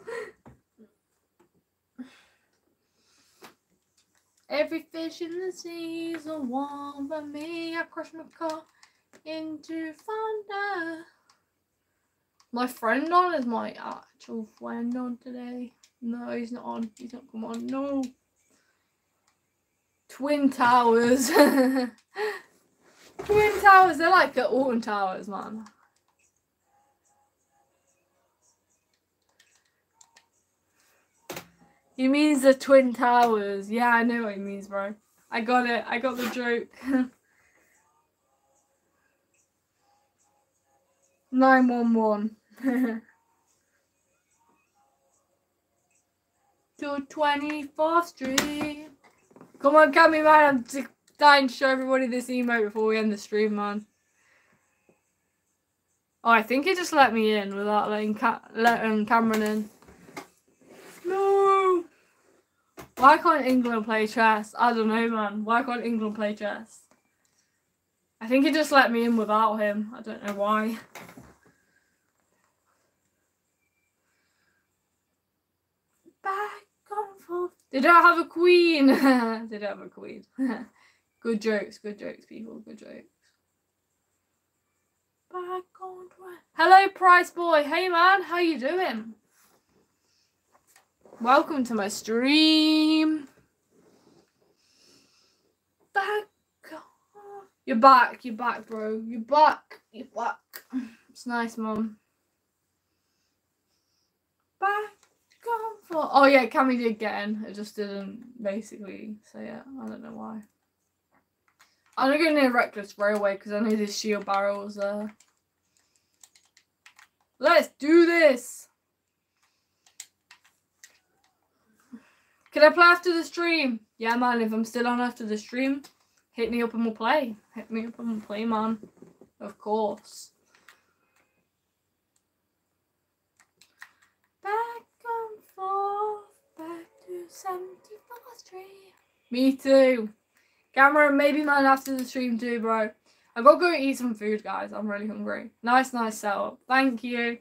Every fish in the sea is a one but me. I crashed my car into thunder. My friend on is my actual friend on today. No, he's not on. He's not come on. No. Twin Towers. Twin Towers, they're like the Alton Towers, man. He means the Twin Towers. Yeah, I know what he means, bro. I got it. I got the joke. 911. to 24th Street. Come on, Cammy, man. I'm dying to show everybody this emote before we end the stream, man. Oh, I think he just let me in without letting, Ca letting Cameron in. No! Why can't England play chess? I don't know, man. Why can't England play chess? I think he just let me in without him. I don't know why. Back on forth. They don't have a queen. they don't have a queen. good jokes, good jokes, people. Good jokes. Back on Hello, Price Boy. Hey, man. How you doing? Welcome to my stream. Back. You're back. You're back, bro. You're back. You're back. It's nice, mum. Back. Oh yeah, Cammy did get in. It just didn't basically say it. I don't know why. I'm gonna go near Reckless Railway because I know this shield barrel's there. Uh, Let's do this. Can I play after the stream? Yeah, man, if I'm still on after the stream, hit me up and we'll play. Hit me up and we'll play, man. Of course. Back and forth, back to 74th Street. Me too. Cameron, maybe man after the stream too, bro. I've got to go eat some food, guys. I'm really hungry. Nice, nice setup. Thank you.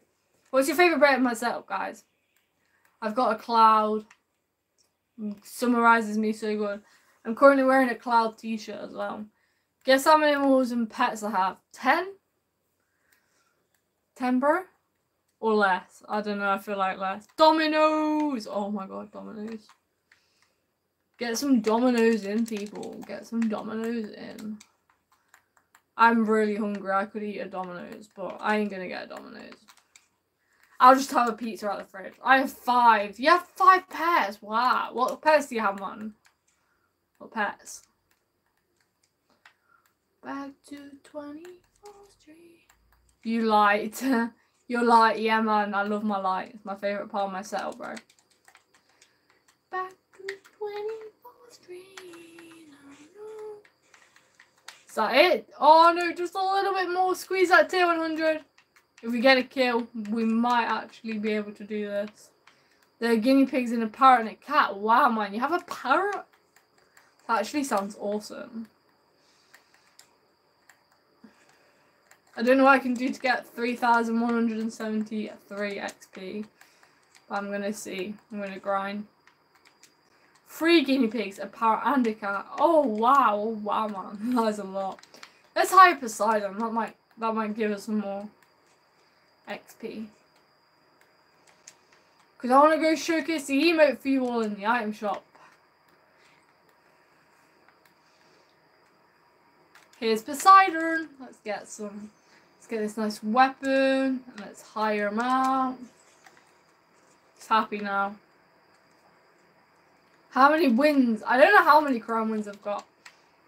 What's your favourite bit of my setup, guys? I've got a cloud summarizes me so good. I'm currently wearing a cloud t-shirt as well. Guess how many animals and pets I have? Ten? Ten, bro? Or less? I don't know. I feel like less. Dominoes! Oh my god, dominoes. Get some dominoes in, people. Get some dominoes in. I'm really hungry. I could eat a dominoes, but I ain't gonna get a dominoes. I'll just have a pizza out of the fridge. I have five. You have five pairs. Wow. What pairs do you have, man? What pairs? Back to 24th Street. You light. You're light. Yeah, man. I love my light. It's my favourite part of my setup, bro. Back to 24th Street. Is that it? Oh, no. Just a little bit more. Squeeze that tier 100. If we get a kill, we might actually be able to do this. The guinea pigs and a parrot and a cat. Wow, man, you have a parrot? That actually sounds awesome. I don't know what I can do to get 3,173 XP. But I'm gonna see. I'm gonna grind. Three guinea pigs, a parrot and a cat. Oh wow, oh, wow man. That's a lot. Let's hire Poseidon. That might that might give us some more XP. Because I want to go showcase the emote for you all in the item shop. Here's Poseidon. Let's get some. Let's get this nice weapon. And let's hire him out. He's happy now. How many wins? I don't know how many crown wins I've got.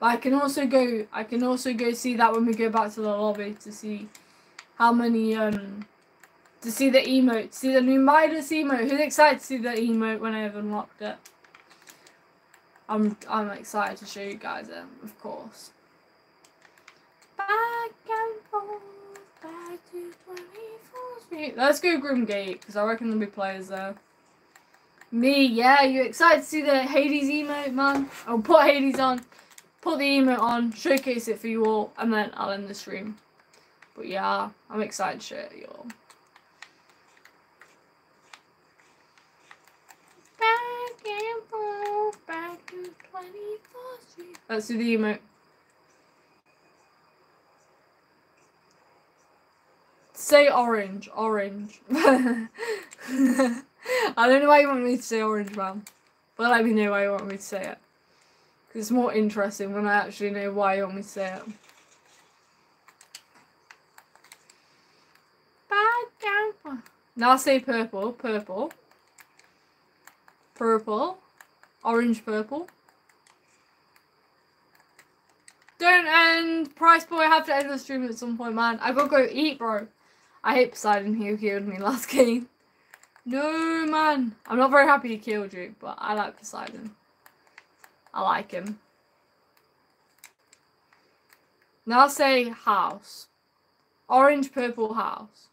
But I can also go I can also go see that when we go back to the lobby to see how many um to see the emote, see the new Midas emote. Who's excited to see the emote when I've unlocked it? I'm I'm excited to show you guys it, of course. Back and forth, back to 24th Street. Let's go Grimgate, because I reckon there'll be players there. Me, yeah, you excited to see the Hades emote, man? I'll put Hades on, put the emote on, showcase it for you all, and then I'll end the stream. But yeah, I'm excited to show it you all. Back and forth, back to 24th Street. Let's do the emote. Say orange, orange. I don't know why you want me to say orange, man. But let me know why you want me to say it. Because it's more interesting when I actually know why you want me to say it. Now say purple, purple. Purple. Orange, purple. Don't end. Price boy, I have to end the stream at some point, man. I gotta go eat, bro. I hate Poseidon, he killed me last game. No, man. I'm not very happy he killed you, but I like Poseidon. I like him. Now say house. Orange, purple house.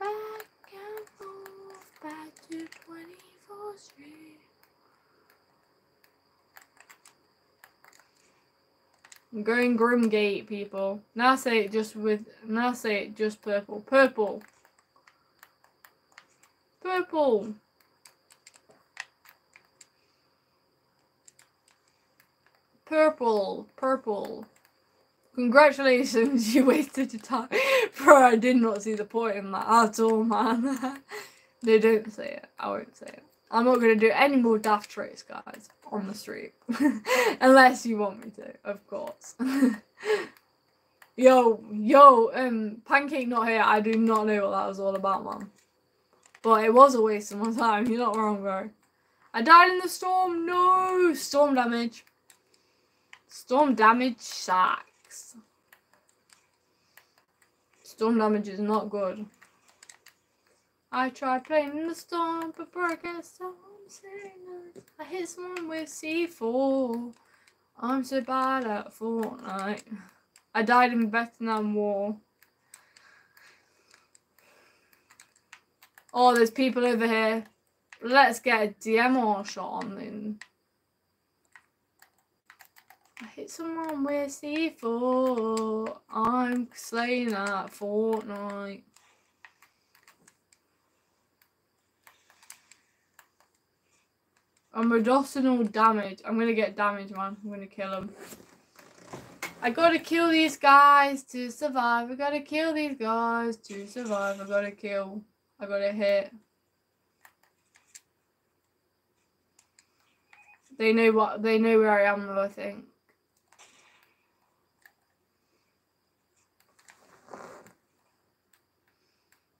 Back and forth, back to 24th Street. I'm going Grimgate, people. Now say it just with, now say it just purple. Purple. Purple. Purple. Purple. Congratulations, you wasted your time. Bro, I did not see the point in that at all, man. no, don't say it. I won't say it. I'm not going to do any more daft tricks, guys, on the street. Unless you want me to, of course. yo, yo, um, Pancake not here. I do not know what that was all about, man. But it was a waste of my time. You're not wrong, bro. I died in the storm. No! Storm damage. Storm damage sucks. Storm damage is not good. I tried playing in the storm, but broke a storm signal. I hit someone with C4. I'm so bad at Fortnite. I died in Vietnam War. Oh, there's people over here. Let's get a DMR shot on them. I hit someone with C4. I'm slaying at Fortnite. I'm reducing all damage. I'm gonna get damage, man. I'm gonna kill him. I gotta kill these guys to survive. I gotta kill these guys to survive. I gotta kill. I gotta hit. They know what they know where I am though, I think.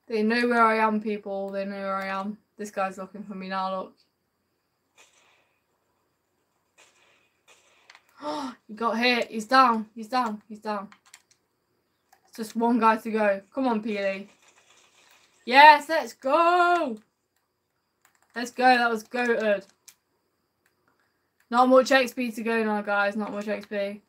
They know where I am, people. They know where I am. This guy's looking for me now, look. Oh, he got hit. He's down. He's down. He's down. It's just one guy to go. Come on, Peely. Yes, let's go. Let's go. That was goated. Not much XP to go now, guys. Not much XP.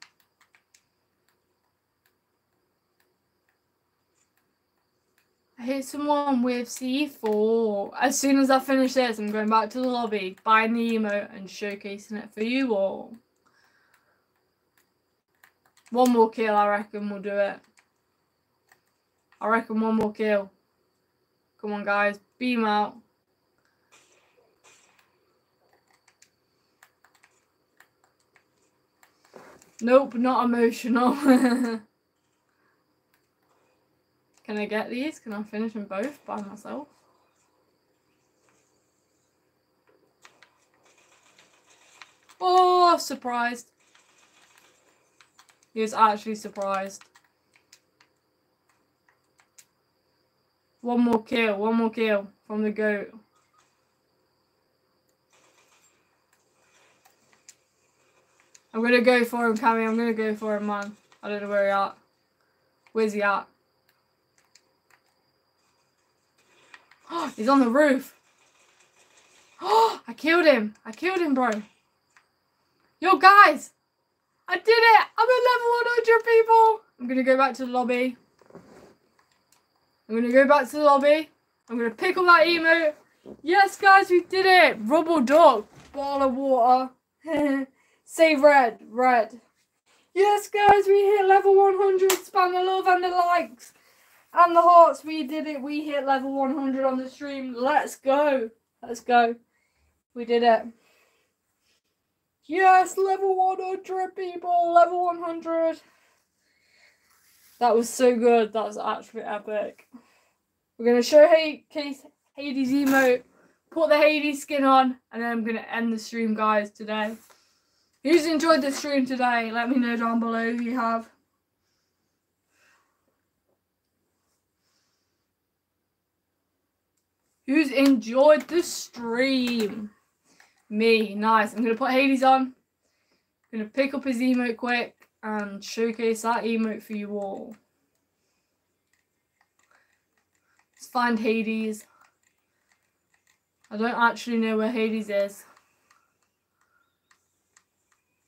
I hit someone with C4. As soon as I finish this, I'm going back to the lobby, buying the emote and showcasing it for you all. One more kill, I reckon we'll do it. I reckon one more kill. Come on, guys. Beam out. Nope, not emotional. Can I get these? Can I finish them both by myself? Oh, surprised. He was actually surprised. One more kill, one more kill from the goat. I'm gonna go for him, Cammy. I'm gonna go for him, man. I don't know where he at. Where's he at? He's on the roof. Oh, I killed him. I killed him, bro. Yo, guys. I did it. I'm at level 100, people. I'm going to go back to the lobby. I'm going to go back to the lobby. I'm going to pick up that emote. Yes, guys, we did it. Rubble duck. Ball of water. Say red. Red. Yes, guys, we hit level 100. Spam the love and the likes. And the hearts. We did it. We hit level 100 on the stream. Let's go. Let's go. We did it. Yes, level 100, people. Level 100. That was so good. That was actually epic. We're going to show hey, Case Hades emote, put the Hades skin on, and then I'm going to end the stream, guys, today. Who's enjoyed the stream today? Let me know down below if you have. Who's enjoyed the stream? Me. Nice. I'm going to put Hades on. I'm going to pick up his emote quick and showcase that emote for you all. Let's find Hades. I don't actually know where Hades is.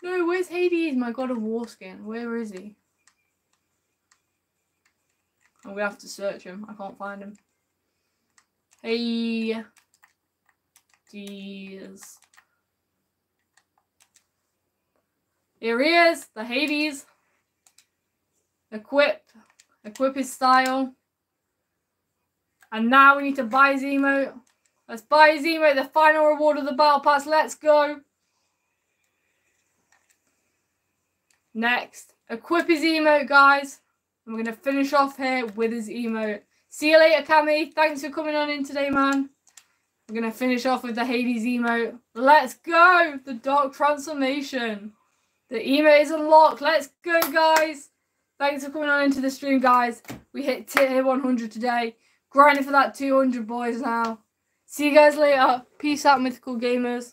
No, where's Hades? My god of war skin. Where is he? I'm gonna have to search him. I can't find him. Hey. Hades. Here he is, the Hades. Equip. Equip his style. And now we need to buy his emote. Let's buy his emote, the final reward of the battle pass. Let's go. Next, equip his emote, guys. And we're going to finish off here with his emote. See you later, Cammy. Thanks for coming on in today, man. We're going to finish off with the Hades emote. Let's go. The Dark Transformation. The emote is unlocked. Let's go, guys. Thanks for coming on into the stream, guys. We hit tier 100 today. Grinding for that 200, boys, now. See you guys later. Peace out, Mythical Gamers.